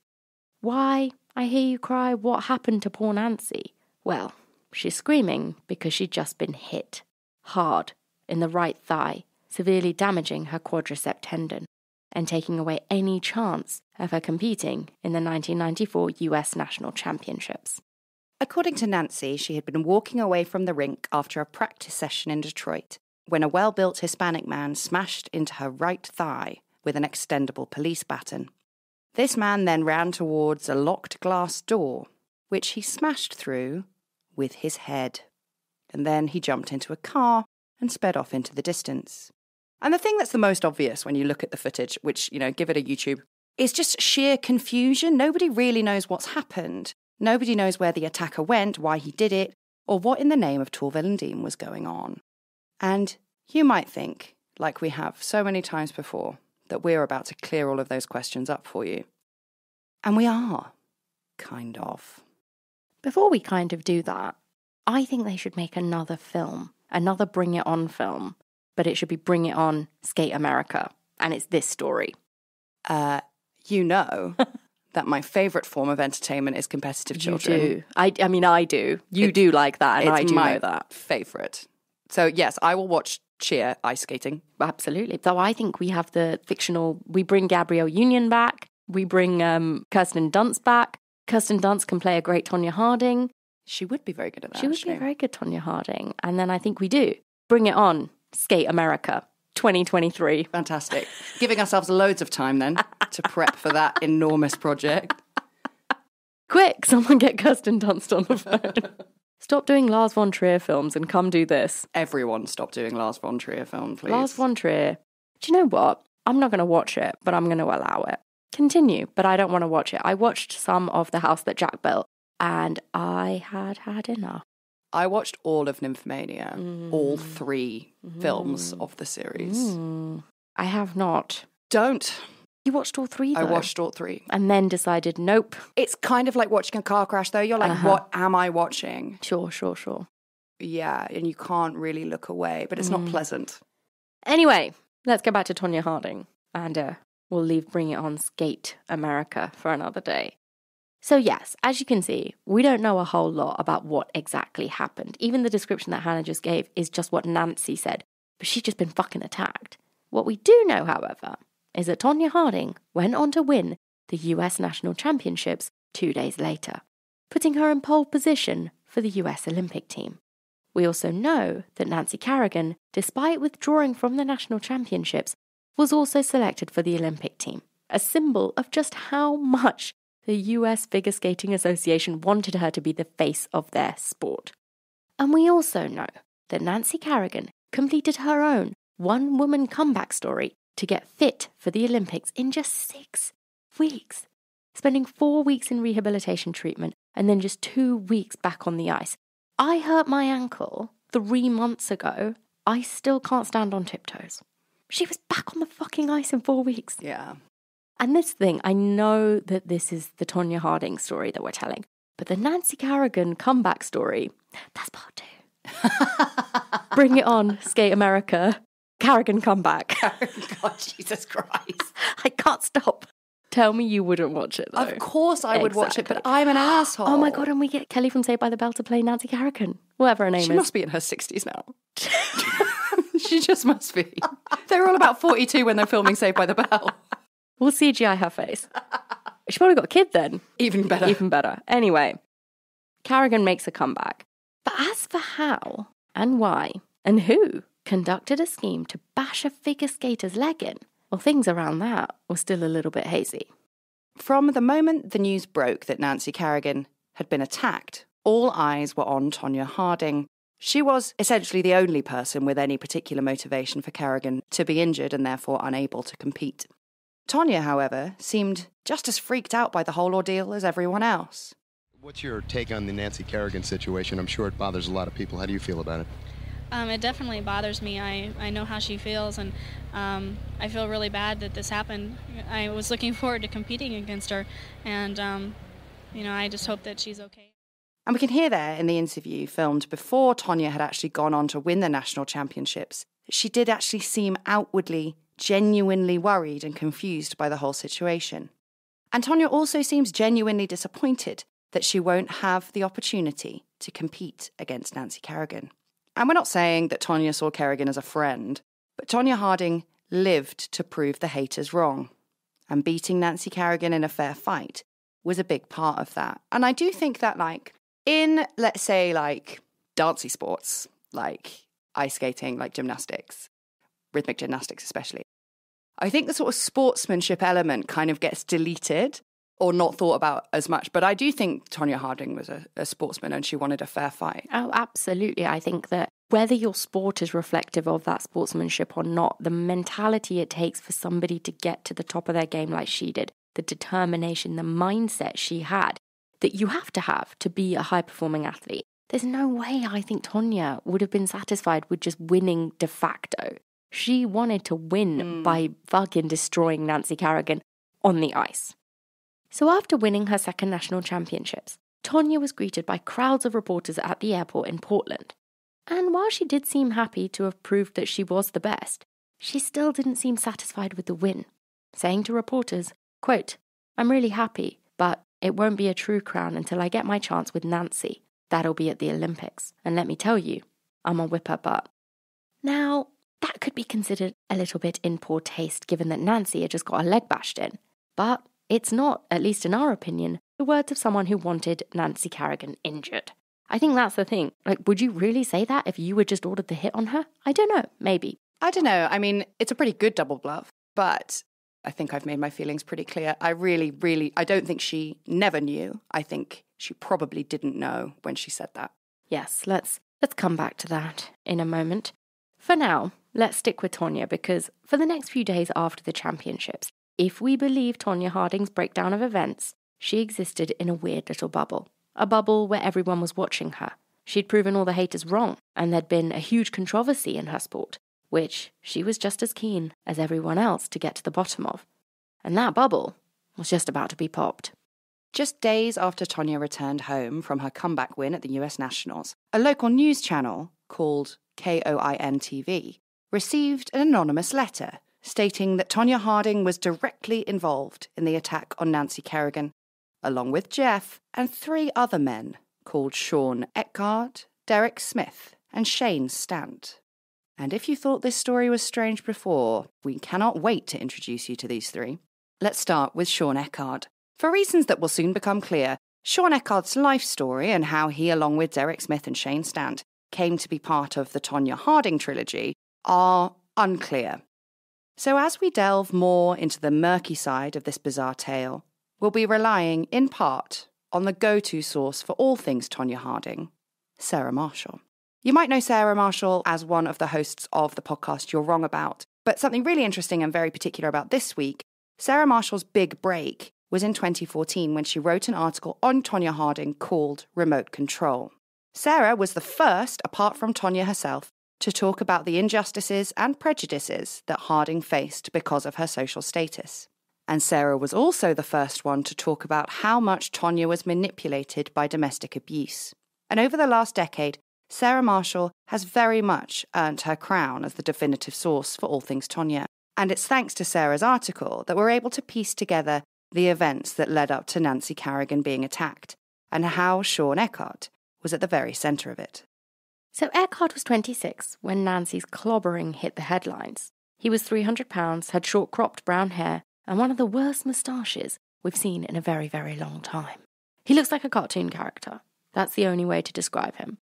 Why, I hear you cry, what happened to poor Nancy? Well, she's screaming because she'd just been hit hard in the right thigh, severely damaging her quadricep tendon and taking away any chance of her competing in the 1994 US National Championships. According to Nancy, she had been walking away from the rink after a practice session in Detroit when a well built Hispanic man smashed into her right thigh with an extendable police baton. This man then ran towards a locked glass door, which he smashed through with his head. And then he jumped into a car and sped off into the distance. And the thing that's the most obvious when you look at the footage, which, you know, give it a YouTube is just sheer confusion. Nobody really knows what's happened. Nobody knows where the attacker went, why he did it, or what in the name of Torvill and Dean was going on. And you might think, like we have so many times before, that we're about to clear all of those questions up for you. And we are, kind of. Before we kind of do that, I think they should make another film, another Bring It On film, but it should be Bring It On Skate America. And it's this story. Uh, you know that my favourite form of entertainment is competitive children. You do. I, I mean, I do. You It- do like that, and it's I do know that. favourite. So, yes, I will watch cheer ice skating. Absolutely. So I think we have the fictional, we bring Gabrielle Union back, we bring um, Kirsten Dunst back. Kirsten Dunst can play a great Tonya Harding. She would be very good at that. She would be actually. a very good Tonya Harding. And then I think we do. Bring it on, Skate America 2023. Fantastic. Giving ourselves loads of time then to prep for that enormous project. Quick, someone get Kirsten Dunst on the phone. Stop doing Lars von Trier films and come do this. Everyone stop doing Lars von Trier film, please. Lars von Trier. Do you know what? I'm not going to watch it, but I'm going to allow it. Continue, but I don't want to watch it. I watched some of The House That Jack Built and I had had enough. I watched all of Nymphomania, all 3 films of the series. Mm. I have not. Don't. You watched all three, I watched all three. And then decided, nope. It's kind of like watching a car crash, though. You're like, Uh-huh. what am I watching? Sure, sure, sure. Yeah, and you can't really look away, but it's not pleasant. Anyway, let's go back to Tonya Harding. And uh, we'll leave Bring It On Skate America for another day. So, yes, as you can see, we don't know a whole lot about what exactly happened. Even the description that Hannah just gave is just what Nancy said, but she's just been fucking attacked. What we do know, however, is that Tonya Harding went on to win the US National Championships two days later, putting her in pole position for the US Olympic team. We also know that Nancy Kerrigan, despite withdrawing from the national championships, was also selected for the Olympic team, a symbol of just how much the US Figure Skating Association wanted her to be the face of their sport. And we also know that Nancy Kerrigan completed her own one woman comeback story to get fit for the Olympics in just six weeks, spending four weeks in rehabilitation treatment and then just two weeks back on the ice. I hurt my ankle three months ago. I still can't stand on tiptoes. She was back on the fucking ice in four weeks. Yeah. And this thing, I know that this is the Tonya Harding story that we're telling, but the Nancy Kerrigan comeback story, that's part two. Bring it on, Skate America. Kerrigan comeback. God, Jesus Christ. I can't stop. Tell me you wouldn't watch it though. Of course I would watch it, but I'm an asshole. Oh my god, and we get Kelly from Saved by the Bell to play Nancy Kerrigan. Whatever her name She is. She must be in her 60s now. she just must be. They're all about 42 when they're filming Saved by the Bell. We'll CGI her face. She probably got a kid then. Even better. Even better. Anyway, Kerrigan makes a comeback. But as for how and why and who conducted a scheme to bash a figure skater's leg in, well, things around that were still a little bit hazy. From the moment the news broke that Nancy Kerrigan had been attacked, all eyes were on Tonya Harding. She was essentially the only person with any particular motivation for Kerrigan to be injured and therefore unable to compete. Tonya, however, seemed just as freaked out by the whole ordeal as everyone else. What's your take on the Nancy Kerrigan situation? I'm sure it bothers a lot of people. How do you feel about it? Um, it definitely bothers me. I, I know how she feels, and um, I feel really bad that this happened. I was looking forward to competing against her, and um, you know, I just hope that she's okay. And we can hear there in the interview filmed before Tonya had actually gone on to win the national championships, she did actually seem outwardly genuinely worried and confused by the whole situation. Antonia also seems genuinely disappointed that she won't have the opportunity to compete against Nancy Kerrigan. And we're not saying that Tonya saw Kerrigan as a friend, but Tonya Harding lived to prove the haters wrong. And beating Nancy Kerrigan in a fair fight was a big part of that. And I do think that, like, in, let's say, like, dancey sports, like ice skating, like gymnastics, rhythmic gymnastics especially, I think the sort of sportsmanship element kind of gets deleted or not thought about as much. But I do think Tonya Harding was a, a sportsman and she wanted a fair fight. Oh, absolutely. I think that whether your sport is reflective of that sportsmanship or not, the mentality it takes for somebody to get to the top of their game like she did, the determination, the mindset she had that you have to have to be a high performing athlete. There's no way I think Tonya would have been satisfied with just winning de facto. She wanted to win mm. by fucking destroying Nancy Kerrigan on the ice. So after winning her second national championships, Tonya was greeted by crowds of reporters at the airport in Portland. And while she did seem happy to have proved that she was the best, she still didn't seem satisfied with the win, saying to reporters, quote, I'm really happy, but it won't be a true crown until I get my chance with Nancy. That'll be at the Olympics. And let me tell you, I'm a whipper butt. Now, that could be considered a little bit in poor taste given that Nancy had just got her leg bashed in. But it's not, at least in our opinion, the words of someone who wanted Nancy Kerrigan injured. I think that's the thing. Like, would you really say that if you were just ordered the hit on her? I don't know, maybe. I don't know. I mean, it's a pretty good double bluff, but I think I've made my feelings pretty clear. I really, really, I don't think she never knew. I think she probably didn't know when she said that. Yes, let's let's come back to that in a moment. For now, let's stick with Tonya because for the next few days after the championships, if we believe Tonya Harding's breakdown of events, she existed in a weird little bubble. A bubble where everyone was watching her. She'd proven all the haters wrong, and there'd been a huge controversy in her sport which she was just as keen as everyone else to get to the bottom of. And that bubble was just about to be popped. Just days after Tonya returned home from her comeback win at the US Nationals, a local news channel called KOIN TV received an anonymous letter stating that Tonya Harding was directly involved in the attack on Nancy Kerrigan, along with Jeff and three other men called Sean Eckardt, Derek Smith, and Shane Stant. And if you thought this story was strange before, we cannot wait to introduce you to these three. Let's start with Sean Eckardt. For reasons that will soon become clear, Sean Eckardt's life story and how he, along with Derek Smith and Shane Stant, came to be part of the Tonya Harding trilogy are unclear. So, as we delve more into the murky side of this bizarre tale, we'll be relying in part on the go to source for all things Tonya Harding, Sarah Marshall. You might know Sarah Marshall as one of the hosts of the podcast You're Wrong About. But something really interesting and very particular about this week Sarah Marshall's big break was in 2014 when she wrote an article on Tonya Harding called Remote Control. Sarah was the first, apart from Tonya herself, to talk about the injustices and prejudices that Harding faced because of her social status. And Sarah was also the first one to talk about how much Tonya was manipulated by domestic abuse. And over the last decade, Sarah Marshall has very much earned her crown as the definitive source for all things Tonya. And it's thanks to Sarah's article that we're able to piece together the events that led up to Nancy Kerrigan being attacked and how Sean Eckardt was at the very centre of it. So Eckardt was 26 when Nancy's clobbering hit the headlines. He was 300 pounds, had short cropped brown hair, and one of the worst moustaches we've seen in a very, very long time. He looks like a cartoon character. That's the only way to describe him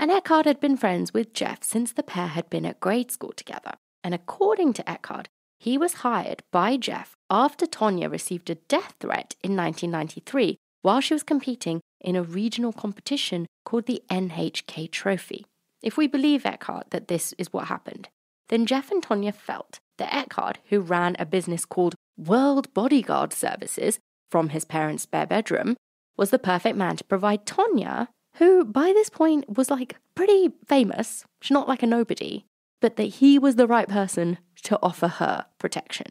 and Eckardt had been friends with Jeff since the pair had been at grade school together. And according to Eckardt, he was hired by Jeff after Tonya received a death threat in 1993 while she was competing in a regional competition called the NHK Trophy. If we believe Eckardt that this is what happened, then Jeff and Tonya felt that Eckardt, who ran a business called World Bodyguard Services from his parents' spare bedroom, was the perfect man to provide Tonya who by this point was like pretty famous, she's not like a nobody, but that he was the right person to offer her protection.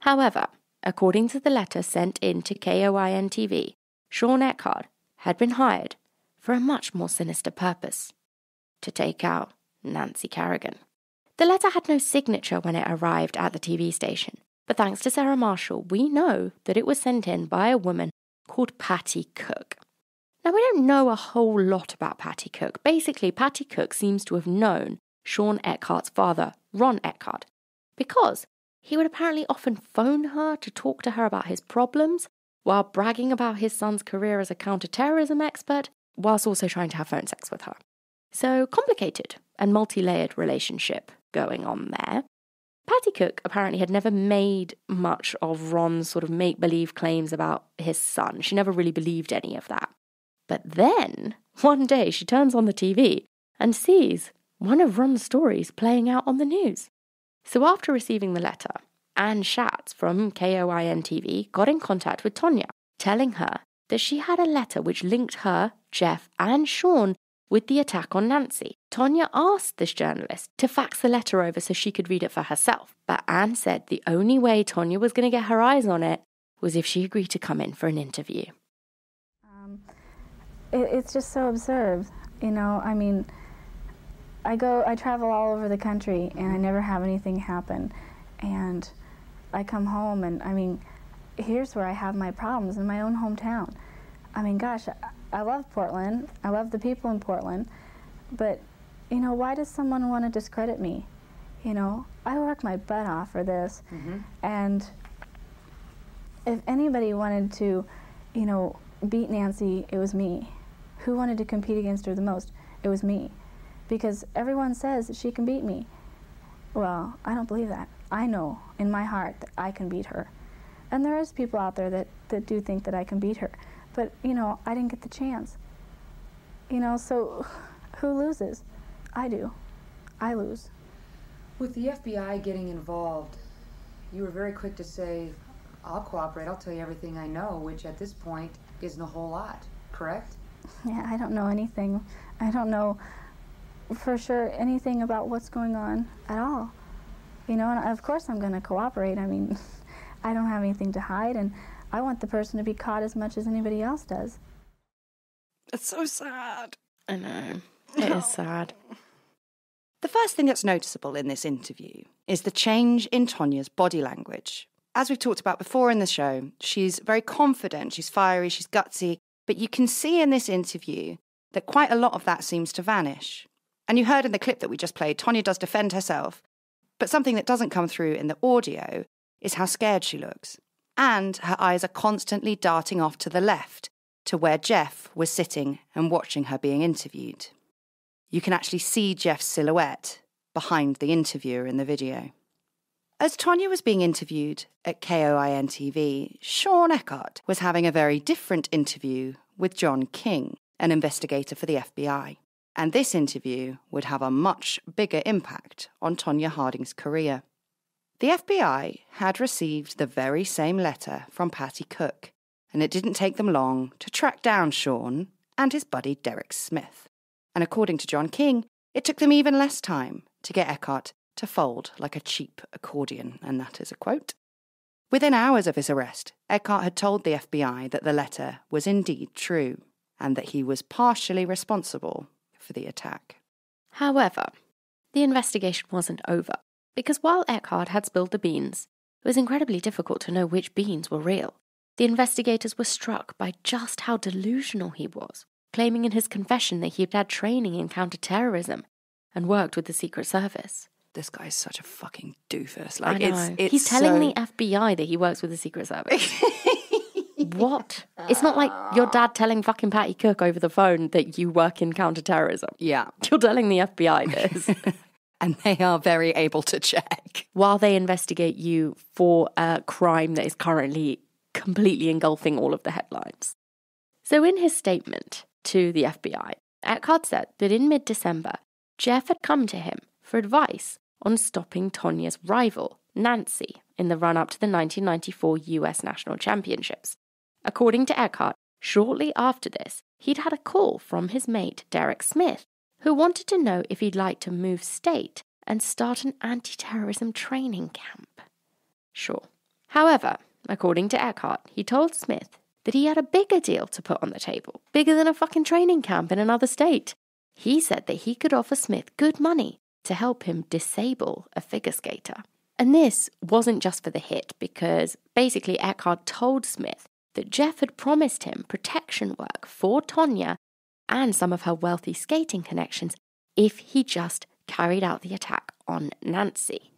However, according to the letter sent in to KOIN TV, Sean Eckardt had been hired for a much more sinister purpose to take out Nancy Kerrigan. The letter had no signature when it arrived at the TV station, but thanks to Sarah Marshall, we know that it was sent in by a woman called Patty Cook. Now, we don't know a whole lot about Patty Cook. Basically, Patty Cook seems to have known Sean Eckardt's father, Ron Eckardt, because he would apparently often phone her to talk to her about his problems while bragging about his son's career as a counterterrorism expert, whilst also trying to have phone sex with her. So, complicated and multi layered relationship going on there. Patty Cook apparently had never made much of Ron's sort of make believe claims about his son. She never really believed any of that. But then, one day, she turns on the TV and sees one of Ron's stories playing out on the news. So after receiving the letter, Anne Schatz from KOIN TV got in contact with Tonya, telling her that she had a letter which linked her, Jeff, and Sean with the attack on Nancy. Tonya asked this journalist to fax the letter over so she could read it for herself, but Anne said the only way Tonya was going to get her eyes on it was if she agreed to come in for an interview. Um, it, it's just so absurd, you know. I mean, I go, I travel all over the country, and I never have anything happen, and I come home, and I mean, here's where I have my problems in my own hometown. I mean, gosh, I love Portland. I love the people in Portland. But, you know, why does someone want to discredit me? You know, I worked my butt off for this. Mm-hmm. And if anybody wanted to, you know, beat Nancy, it was me. Who wanted to compete against her the most? It was me. Because everyone says that she can beat me. Well, I don't believe that. I know in my heart that I can beat her. And there is people out there that, that do think that I can beat her. But, you know, I didn't get the chance. You know, so who loses? I do. I lose. With the FBI getting involved, you were very quick to say, I'll cooperate, I'll tell you everything I know, which at this point isn't a whole lot, correct? Yeah, I don't know anything. I don't know for sure anything about what's going on at all. You know, and of course I'm going to cooperate. I mean, I don't have anything to hide, and I want the person to be caught as much as anybody else does. It's so sad. I know. It is sad. The first thing that's noticeable in this interview is the change in Tonya's body language. As we've talked about before in the show, she's very confident, she's fiery, she's gutsy, but you can see in this interview that quite a lot of that seems to vanish. And you heard in the clip that we just played, Tonya does defend herself, but something that doesn't come through in the audio is how scared she looks. And her eyes are constantly darting off to the left, to where Jeff was sitting and watching her being interviewed. You can actually see Jeff's silhouette behind the interviewer in the video. As Tonya was being interviewed at KOIN TV, Sean Eckardt was having a very different interview with John King, an investigator for the FBI. And this interview would have a much bigger impact on Tonya Harding's career. The FBI had received the very same letter from Patty Cook, and it didn't take them long to track down Sean and his buddy Derek Smith. And according to John King, it took them even less time to get Eckardt to fold like a cheap accordion, and that is a quote. Within hours of his arrest, Eckardt had told the FBI that the letter was indeed true, and that he was partially responsible for the attack. However, the investigation wasn't over, because while Eckardt had spilled the beans, it was incredibly difficult to know which beans were real. The investigators were struck by just how delusional he was, claiming in his confession that he had had training in counterterrorism and worked with the Secret Service. This guy's such a fucking doofus. I Like know. it's, it's He's telling so- the FBI that he works with the Secret Service. what? It's not like your dad telling fucking Patty Cook over the phone that you work in counterterrorism. Yeah. You're telling the FBI this. and they are very able to check. while they investigate you for a crime that is currently completely engulfing all of the headlines. So, in his statement to the FBI, Eckardt said that in mid December, Jeff had come to him for advice on stopping Tonya's rival, Nancy, in the run up to the 1994 US National Championships. According to Eckardt, shortly after this, he'd had a call from his mate, Derek Smith, who wanted to know if he'd like to move state and start an anti terrorism training camp. Sure. However, according to Eckardt, he told Smith that he had a bigger deal to put on the table, bigger than a fucking training camp in another state. He said that he could offer Smith good money to help him disable a figure skater. And this wasn't just for the hit, because basically Eckardt told Smith that Jeff had promised him protection work for Tonya and some of her wealthy skating connections if he just carried out the attack on Nancy.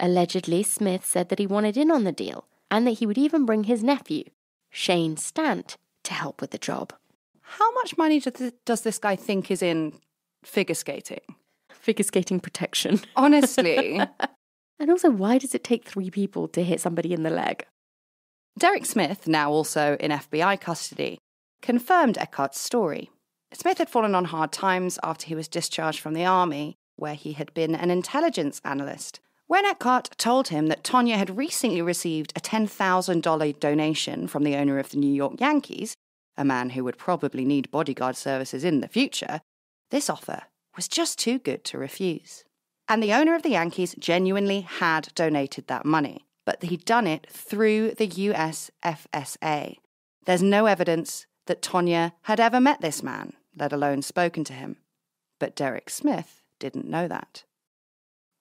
Allegedly, Smith said that he wanted in on the deal and that he would even bring his nephew, Shane Stant, to help with the job. How much money does this, guy think is in figure skating? Figure skating protection. Honestly. and also, why does it take three people to hit somebody in the leg? Derek Smith, now also in FBI custody, confirmed Eckardt's story. Smith had fallen on hard times after he was discharged from the army, where he had been an intelligence analyst, When Eckardt told him that Tonya had recently received a $10,000 donation from the owner of the New York Yankees, a man who would probably need bodyguard services in the future, this offer was just too good to refuse. And the owner of the Yankees genuinely had donated that money, but he'd done it through the USFSA. There's no evidence that Tonya had ever met this man, let alone spoken to him. But Derek Smith didn't know that.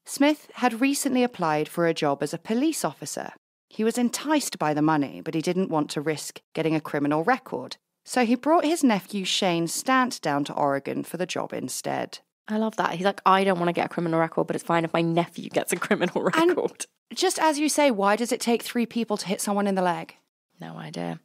Smith had recently applied for a job as a police officer. He was enticed by the money, but he didn't want to risk getting a criminal record. So he brought his nephew Shane Stant down to Oregon for the job instead. I love that. He's like, I don't want to get a criminal record, but it's fine if my nephew gets a criminal record. Just as you say, why does it take three people to hit someone in the leg? No idea.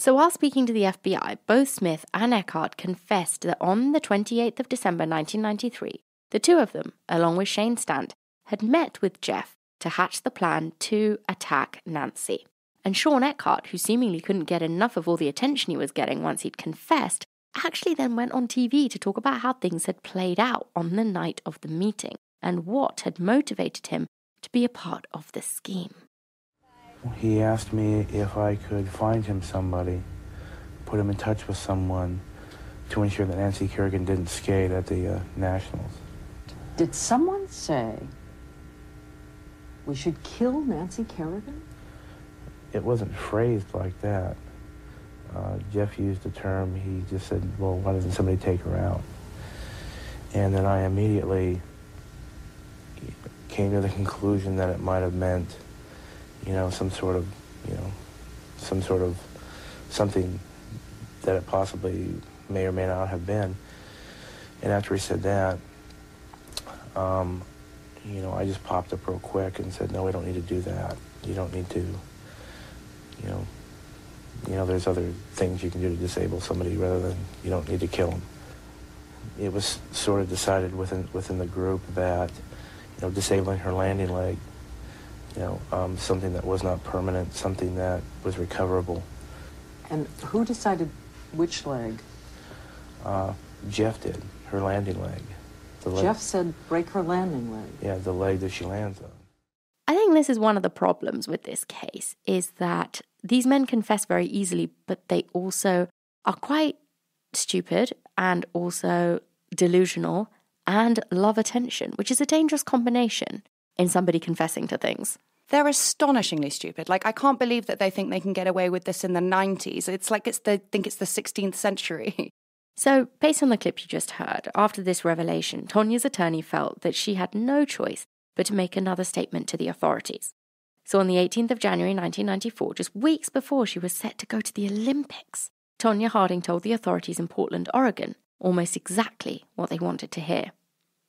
So while speaking to the FBI, both Smith and Eckardt confessed that on the 28th of December 1993, the two of them, along with Shane Stant, had met with Jeff to hatch the plan to attack Nancy. And Sean Eckardt, who seemingly couldn't get enough of all the attention he was getting once he'd confessed, actually then went on TV to talk about how things had played out on the night of the meeting and what had motivated him to be a part of the scheme. He asked me if I could find him somebody, put him in touch with someone to ensure that Nancy Kerrigan didn't skate at the uh, Nationals. Did someone say we should kill Nancy Kerrigan? It wasn't phrased like that. Uh, Jeff used the term, he just said, well, why doesn't somebody take her out? And then I immediately came to the conclusion that it might have meant, you know, some sort of, you know, some sort of something that it possibly may or may not have been. And after he said that, um, you know, I just popped up real quick and said, no, we don't need to do that. You don't need to, you know, you know, there's other things you can do to disable somebody rather than you don't need to kill them. It was sort of decided within within the group that, you know, disabling her landing leg, you know, um, something that was not permanent, something that was recoverable. And who decided which leg? Uh, Jeff did, her landing leg. The leg. Jeff said break her landing leg. Yeah, the leg that she lands on. I think this is one of the problems with this case is that these men confess very easily, but they also are quite stupid and also delusional and love attention, which is a dangerous combination in somebody confessing to things. They're astonishingly stupid. Like I can't believe that they think they can get away with this in the 90s. It's like it's the think it's the 16th century. So, based on the clip you just heard, after this revelation, Tonya's attorney felt that she had no choice but to make another statement to the authorities. So, on the 18th of January 1994, just weeks before she was set to go to the Olympics, Tonya Harding told the authorities in Portland, Oregon, almost exactly what they wanted to hear.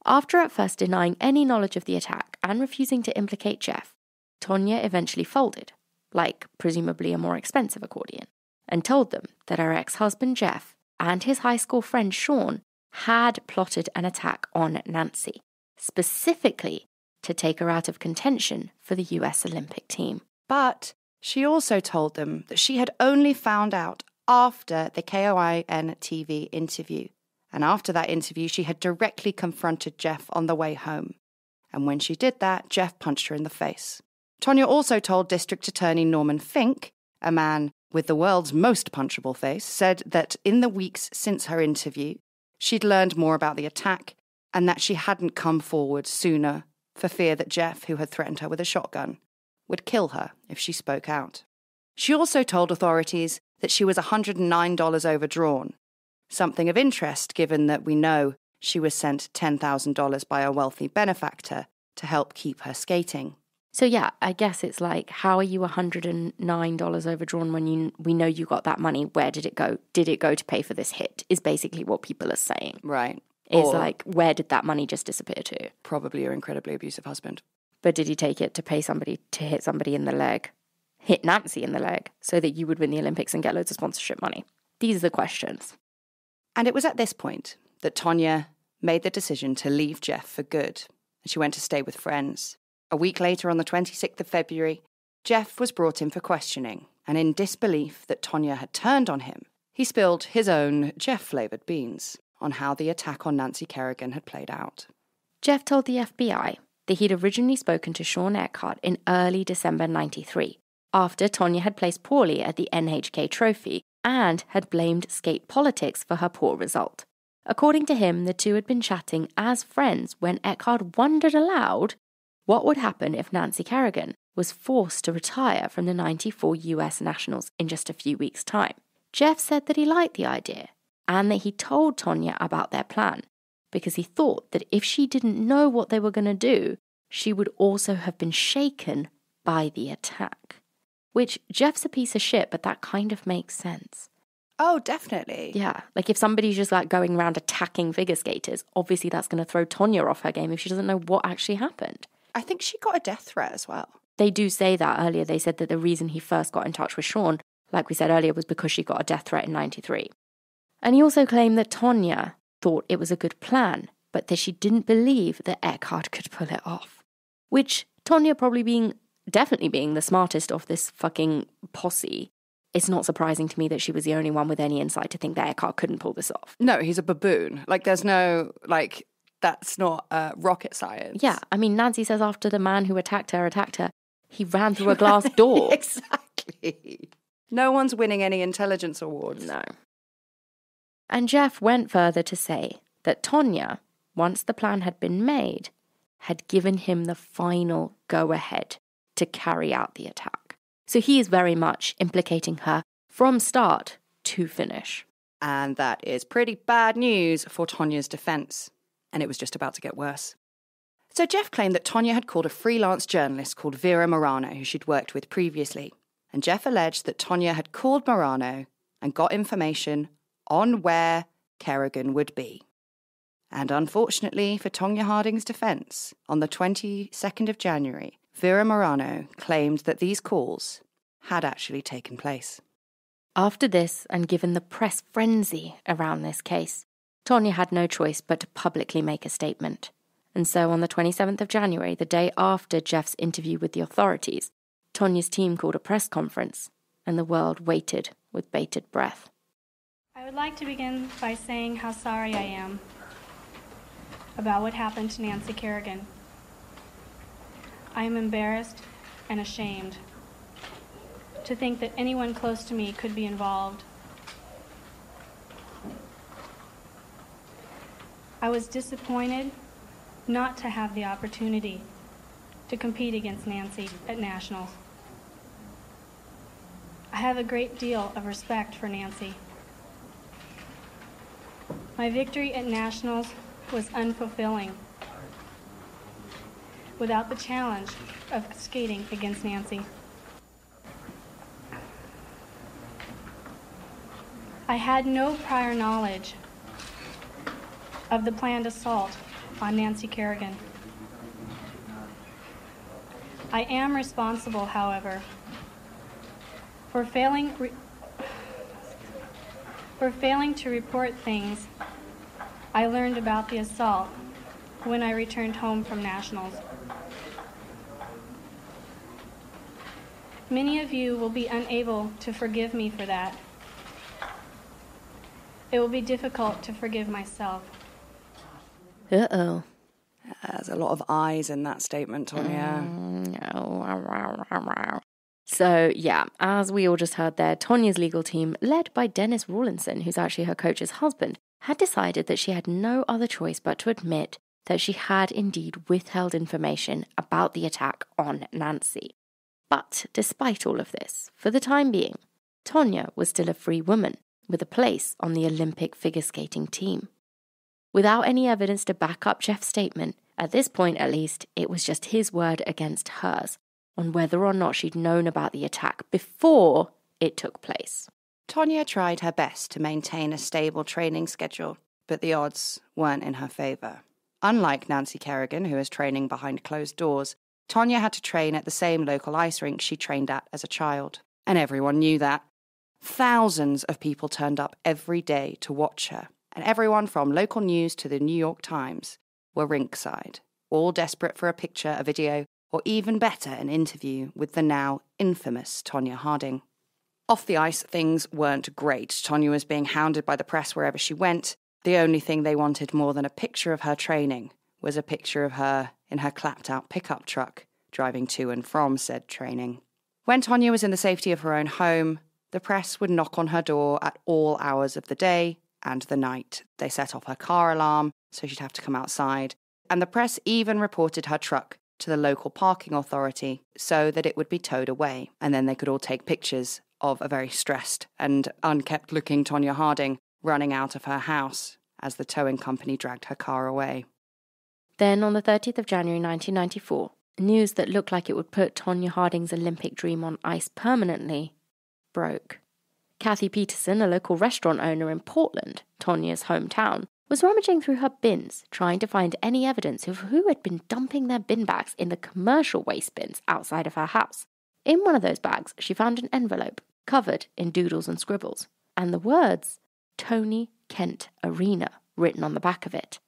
After at first denying any knowledge of the attack and refusing to implicate Jeff, Tonya eventually folded, like presumably a more expensive accordion, and told them that her ex husband Jeff and his high school friend Sean had plotted an attack on Nancy, specifically to take her out of contention for the US Olympic team. But she also told them that she had only found out after the KOIN TV interview. And after that interview, she had directly confronted Jeff on the way home. And when she did that, Jeff punched her in the face. Tonya also told District Attorney Norman Frink, a man with the world's most punchable face, said that in the weeks since her interview, she'd learned more about the attack and that she hadn't come forward sooner for fear that Jeff, who had threatened her with a shotgun, would kill her if she spoke out. She also told authorities that she was $109 overdrawn, something of interest given that we know she was sent $10,000 by a wealthy benefactor to help keep her skating. So yeah, I guess it's like, how are you $109 overdrawn when you we know you got that money? Where did it go? Did it go to pay for this hit? Is basically what people are saying. Right. Is or like, where did that money just disappear to? Probably your incredibly abusive husband. But did he take it to pay somebody to hit somebody in the leg? Hit Nancy in the leg so that you would win the Olympics and get loads of sponsorship money? These are the questions. And it was at this point that Tonya made the decision to leave Jeff for good. And she went to stay with friends. A week later, on the 26th of February, Jeff was brought in for questioning, and in disbelief that Tonya had turned on him, he spilled his own Jeff flavoured beans on how the attack on Nancy Kerrigan had played out. Jeff told the FBI that he'd originally spoken to Sean Eckardt in early December 93, after Tonya had placed poorly at the NHK trophy and had blamed skate politics for her poor result. According to him, the two had been chatting as friends when Eckardt wondered aloud what would happen if Nancy Kerrigan was forced to retire from the 94 US Nationals in just a few weeks' time. Jeff said that he liked the idea and that he told Tonya about their plan because he thought that if she didn't know what they were going to do, she would also have been shaken by the attack. Which Jeff's a piece of shit, but that kind of makes sense. Oh, definitely. Yeah, like if somebody's just like going around attacking figure skaters, obviously that's going to throw Tonya off her game if she doesn't know what actually happened. I think she got a death threat as well. They do say that earlier. They said that the reason he first got in touch with Sean, like we said earlier, was because she got a death threat in 93. And he also claimed that Tonya thought it was a good plan, but that she didn't believe that Eckardt could pull it off. Which Tonya probably being definitely being the smartest of this fucking posse, it's not surprising to me that she was the only one with any insight to think that Eckardt couldn't pull this off. No, he's a baboon. Like, there's no, like, that's not uh, rocket science. Yeah, I mean, Nancy says after the man who attacked her attacked her, he ran through a glass door. exactly. No one's winning any intelligence awards. No. And Jeff went further to say that Tonya, once the plan had been made, had given him the final go ahead to carry out the attack. So he is very much implicating her from start to finish. And that is pretty bad news for Tonya's defense. And it was just about to get worse. So Jeff claimed that Tonya had called a freelance journalist called Vera Marano, who she'd worked with previously. And Jeff alleged that Tonya had called Marano and got information on where Kerrigan would be. And unfortunately for Tonya Harding's defense, on the 22nd of January, Vera Marano claimed that these calls had actually taken place. After this, and given the press frenzy around this case, Tonya had no choice but to publicly make a statement. And so on the 27th of January, the day after Jeff's interview with the authorities, Tonya's team called a press conference, and the world waited with bated breath. I would like to begin by saying how sorry I am about what happened to Nancy Kerrigan. I am embarrassed and ashamed to think that anyone close to me could be involved. I was disappointed not to have the opportunity to compete against Nancy at Nationals. I have a great deal of respect for Nancy. My victory at Nationals was unfulfilling without the challenge of skating against Nancy. I had no prior knowledge of the planned assault on Nancy Kerrigan. I am responsible, however, for failing for failing to report things I learned about the assault when I returned home from nationals. Many of you will be unable to forgive me for that. It will be difficult to forgive myself. Uh oh. There's a lot of eyes in that statement, Tonya. Mm, So, yeah, as we all just heard there, Tonya's legal team, led by Dennis Rawlinson, who's actually her coach's husband, had decided that she had no other choice but to admit that she had indeed withheld information about the attack on Nancy. But despite all of this, for the time being, Tonya was still a free woman with a place on the Olympic figure skating team. Without any evidence to back up Jeff's statement, at this point at least, it was just his word against hers on whether or not she'd known about the attack before it took place. Tonya tried her best to maintain a stable training schedule, but the odds weren't in her favour. Unlike Nancy Kerrigan, who was training behind closed doors, Tonya had to train at the same local ice rink she trained at as a child. And everyone knew that. Thousands of people turned up every day to watch her, and everyone from local news to the New York Times were rinkside, all desperate for a picture, a video, or even better, an interview with the now infamous Tonya Harding. Off the ice, things weren't great. Tonya was being hounded by the press wherever she went. The only thing they wanted more than a picture of her training was a picture of her in her clapped out pickup truck driving to and from said training. When Tonya was in the safety of her own home, the press would knock on her door at all hours of the day and the night. They set off her car alarm, so she'd have to come outside. And the press even reported her truck to the local parking authority so that it would be towed away. And then they could all take pictures of a very stressed and unkept looking Tonya Harding running out of her house as the towing company dragged her car away. Then, on the 30th of January 1994, news that looked like it would put Tonya Harding's Olympic dream on ice permanently broke. Kathy Peterson, a local restaurant owner in Portland, Tonya's hometown, was rummaging through her bins trying to find any evidence of who had been dumping their bin bags in the commercial waste bins outside of her house. In one of those bags, she found an envelope covered in doodles and scribbles, and the words Tony Kent Arena written on the back of it.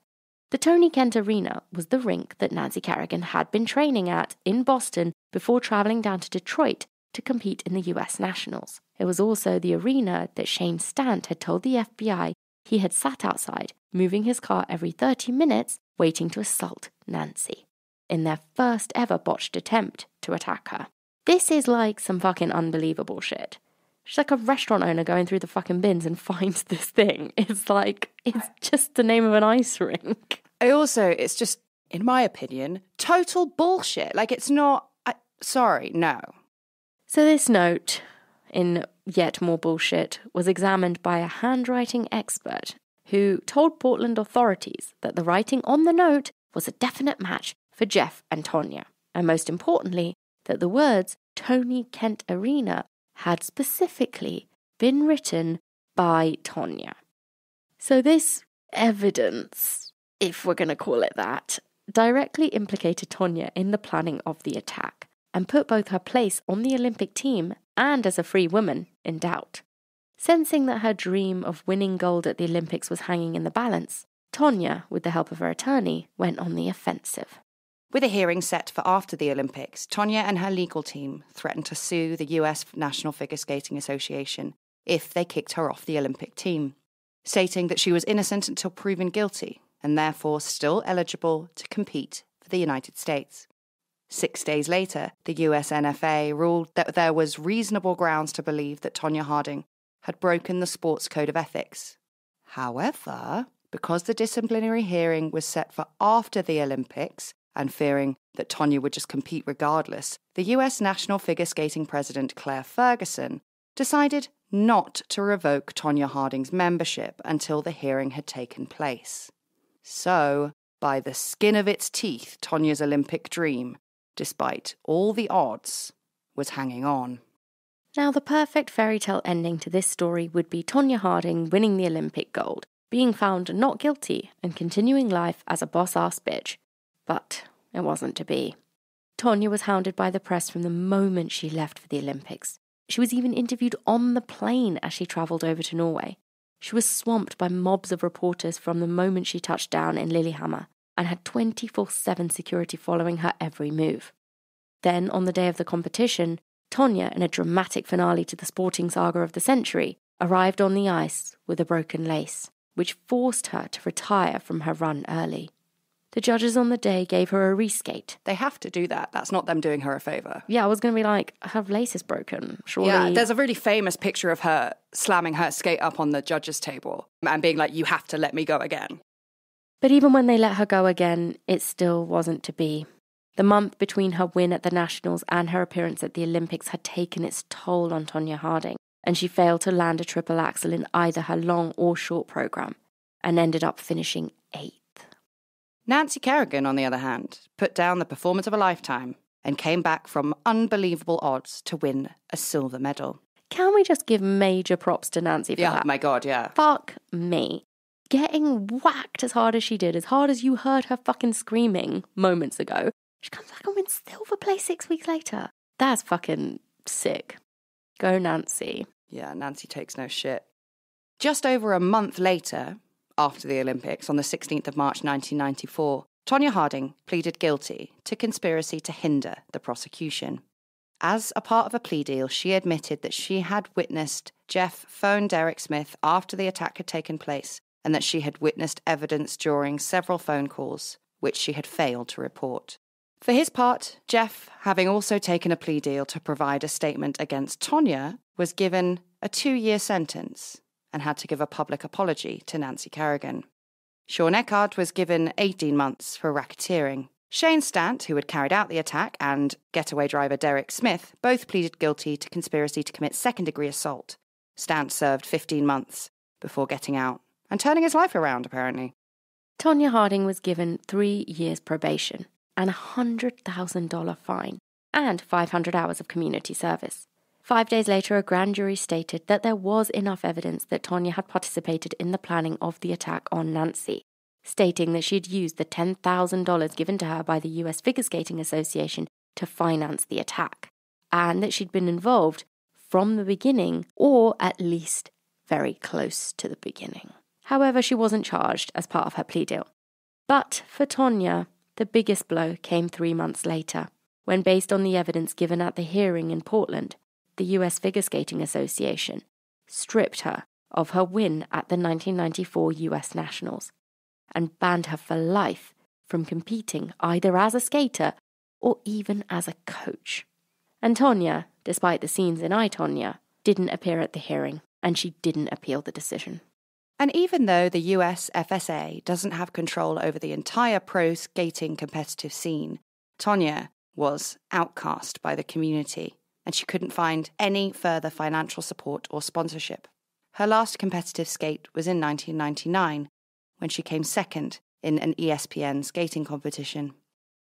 The Tony Kent Arena was the rink that Nancy Kerrigan had been training at in Boston before traveling down to Detroit to compete in the US Nationals. It was also the arena that Shane Stant had told the FBI he had sat outside, moving his car every 30 minutes, waiting to assault Nancy in their first ever botched attempt to attack her. This is like some fucking unbelievable shit. She's like a restaurant owner going through the fucking bins and finds this thing. It's like, it's just the name of an ice rink. I also, it's just, in my opinion, total bullshit. Like, it's not, I, sorry, no. So, this note, in yet more bullshit, was examined by a handwriting expert who told Portland authorities that the writing on the note was a definite match for Jeff and Tonya, and most importantly, that the words Tony Kent Arena had specifically been written by Tonya. So, this evidence, if we're going to call it that, directly implicated Tonya in the planning of the attack and put both her place on the Olympic team and as a free woman in doubt. Sensing that her dream of winning gold at the Olympics was hanging in the balance, Tonya, with the help of her attorney, went on the offensive. With a hearing set for after the Olympics, Tonya and her legal team threatened to sue the US National Figure Skating Association if they kicked her off the Olympic team, stating that she was innocent until proven guilty and therefore still eligible to compete for the United States. Six days later, the USNFA ruled that there was reasonable grounds to believe that Tonya Harding had broken the sports code of ethics. However, because the disciplinary hearing was set for after the Olympics, and fearing that Tonya would just compete regardless, the US national figure skating president Claire Ferguson decided not to revoke Tonya Harding's membership until the hearing had taken place. So, by the skin of its teeth, Tonya's Olympic dream despite all the odds, was hanging on. Now, the perfect fairy tale ending to this story would be Tonya Harding winning the Olympic gold, being found not guilty, and continuing life as a boss ass bitch. But it wasn't to be. Tonya was hounded by the press from the moment she left for the Olympics. She was even interviewed on the plane as she travelled over to Norway. She was swamped by mobs of reporters from the moment she touched down in Lillehammer, and had 24 7 security following her every move. Then, on the day of the competition, Tonya, in a dramatic finale to the sporting saga of the century, arrived on the ice with a broken lace, which forced her to retire from her run early. The judges on the day gave her a reskate. They have to do that. That's not them doing her a favour. Yeah, I was going to be like, her lace is broken. Surely. Yeah, there's a really famous picture of her slamming her skate up on the judges' table and being like, you have to let me go again. But even when they let her go again, it still wasn't to be. The month between her win at the Nationals and her appearance at the Olympics had taken its toll on Tonya Harding, and she failed to land a triple axel in either her long or short program, and ended up finishing eighth. Nancy Kerrigan, on the other hand, put down the performance of a lifetime and came back from unbelievable odds to win a silver medal. Can we just give major props to Nancy for yeah, that? my God, yeah. Fuck me getting whacked as hard as she did, as hard as you heard her fucking screaming moments ago, she comes back and wins silver play six weeks later. That's fucking sick. Go, Nancy. Yeah, Nancy takes no shit. Just over a month later, after the Olympics, on the 16th of March 1994, Tonya Harding pleaded guilty to conspiracy to hinder the prosecution. As a part of a plea deal, she admitted that she had witnessed Jeff phone Derek Smith after the attack had taken place and that she had witnessed evidence during several phone calls which she had failed to report. For his part, Jeff, having also taken a plea deal to provide a statement against Tonya, was given a two year sentence and had to give a public apology to Nancy Kerrigan. Shawn Eckardt was given 18 months for racketeering. Shane Stant, who had carried out the attack, and getaway driver Derek Smith both pleaded guilty to conspiracy to commit second degree assault. Stant served 15 months before getting out and turning his life around, apparently. Tonya Harding was given three years probation and a $100,000 fine and 500 hours of community service. Five days later, a grand jury stated that there was enough evidence that Tonya had participated in the planning of the attack on Nancy, stating that she had used the $10,000 given to her by the US Figure Skating Association to finance the attack, and that she'd been involved from the beginning, or at least very close to the beginning. However, she wasn't charged as part of her plea deal. But for Tonya, the biggest blow came three months later, when, based on the evidence given at the hearing in Portland, the US Figure Skating Association stripped her of her win at the 1994 US Nationals and banned her for life from competing either as a skater or even as a coach. And Tonya, despite the scenes in I, Tonya, didn't appear at the hearing and she didn't appeal the decision. And even though the US FSA doesn't have control over the entire pro skating competitive scene, Tonya was outcast by the community and she couldn't find any further financial support or sponsorship. Her last competitive skate was in 1999 when she came second in an ESPN skating competition.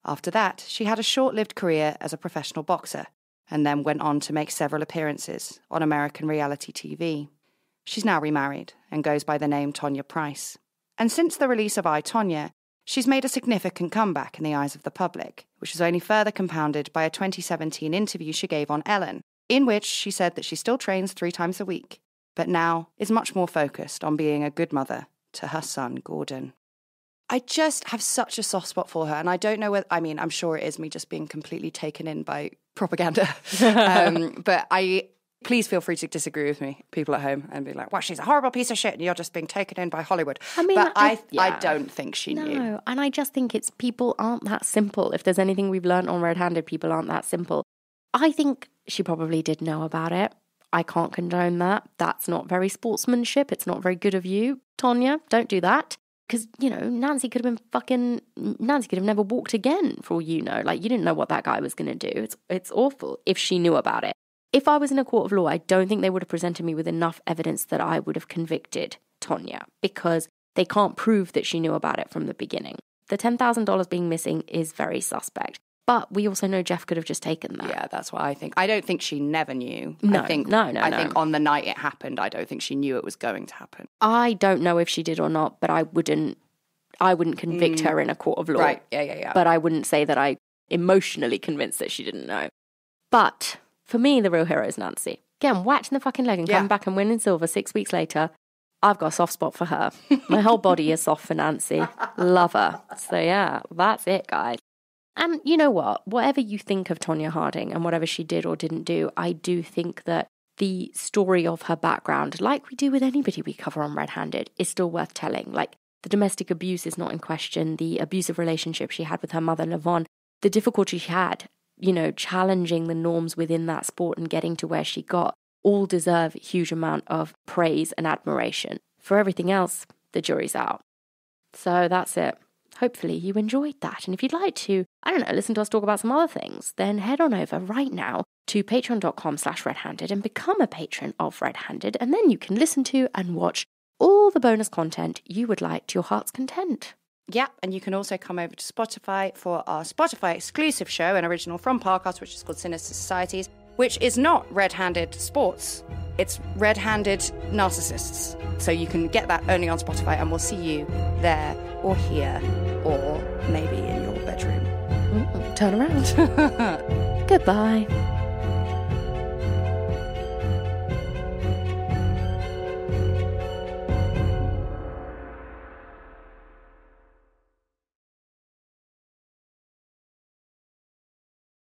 After that, she had a short lived career as a professional boxer and then went on to make several appearances on American reality TV. She's now remarried and goes by the name Tonya Price. And since the release of I, Tonya, she's made a significant comeback in the eyes of the public, which was only further compounded by a 2017 interview she gave on Ellen, in which she said that she still trains three times a week, but now is much more focused on being a good mother to her son, Gordon. I just have such a soft spot for her, and I don't know whether, I mean, I'm sure it is me just being completely taken in by propaganda. um, but I, please feel free to disagree with me, people at home, and be like, well, she's a horrible piece of shit, and you're just being taken in by Hollywood. I mean, but I- I, yeah. I don't think she knew. no, knew. and I just think it's people aren't that simple. If there's anything we've learned on Red Handed, people aren't that simple. I think she probably did know about it. I can't condone that. That's not very sportsmanship. It's not very good of you, Tonya. Don't do that. Because, you know, Nancy could have been fucking. Nancy could have never walked again, for all you know. Like, you didn't know what that guy was going to do. It's, it's awful if she knew about it. If I was in a court of law, I don't think they would have presented me with enough evidence that I would have convicted Tonya because they can't prove that she knew about it from the beginning. The $10,000 being missing is very suspect. But we also know Jeff could have just taken that. Yeah, that's what I think. I don't think she never knew. No, I think, no, no, I no. think on the night it happened, I don't think she knew it was going to happen. I don't know if she did or not, but I wouldn't I wouldn't convict Mm. her in a court of law. Right, yeah, yeah, yeah. But I wouldn't say that I emotionally convinced that she didn't know. But for me, the real hero is Nancy. Again, whacked in the fucking leg and Yeah. coming back and winning silver six weeks later. I've got a soft spot for her. My whole body is soft for Nancy. Love her. So yeah, that's it, guys. And you know what? Whatever you think of Tonya Harding and whatever she did or didn't do, I do think that the story of her background, like we do with anybody we cover on Red Handed, is still worth telling. Like the domestic abuse is not in question, the abusive relationship she had with her mother, Lavon, the difficulty she had, you know, challenging the norms within that sport and getting to where she got, all deserve a huge amount of praise and admiration. For everything else, the jury's out. So that's it. Hopefully you enjoyed that. And if you'd like to, I don't know, listen to us talk about some other things, then head on over right now to patreon.com slash redhanded and become a patron of Red Handed. And then you can listen to and watch all the bonus content you would like to your heart's content. Yeah, and you can also come over to Spotify for our Spotify exclusive show, an original from Parcast, which is called Sinister Societies, which is not red handed sports, it's red handed narcissists. So you can get that only on Spotify, and we'll see you there or here or maybe in your bedroom. Turn around. Goodbye.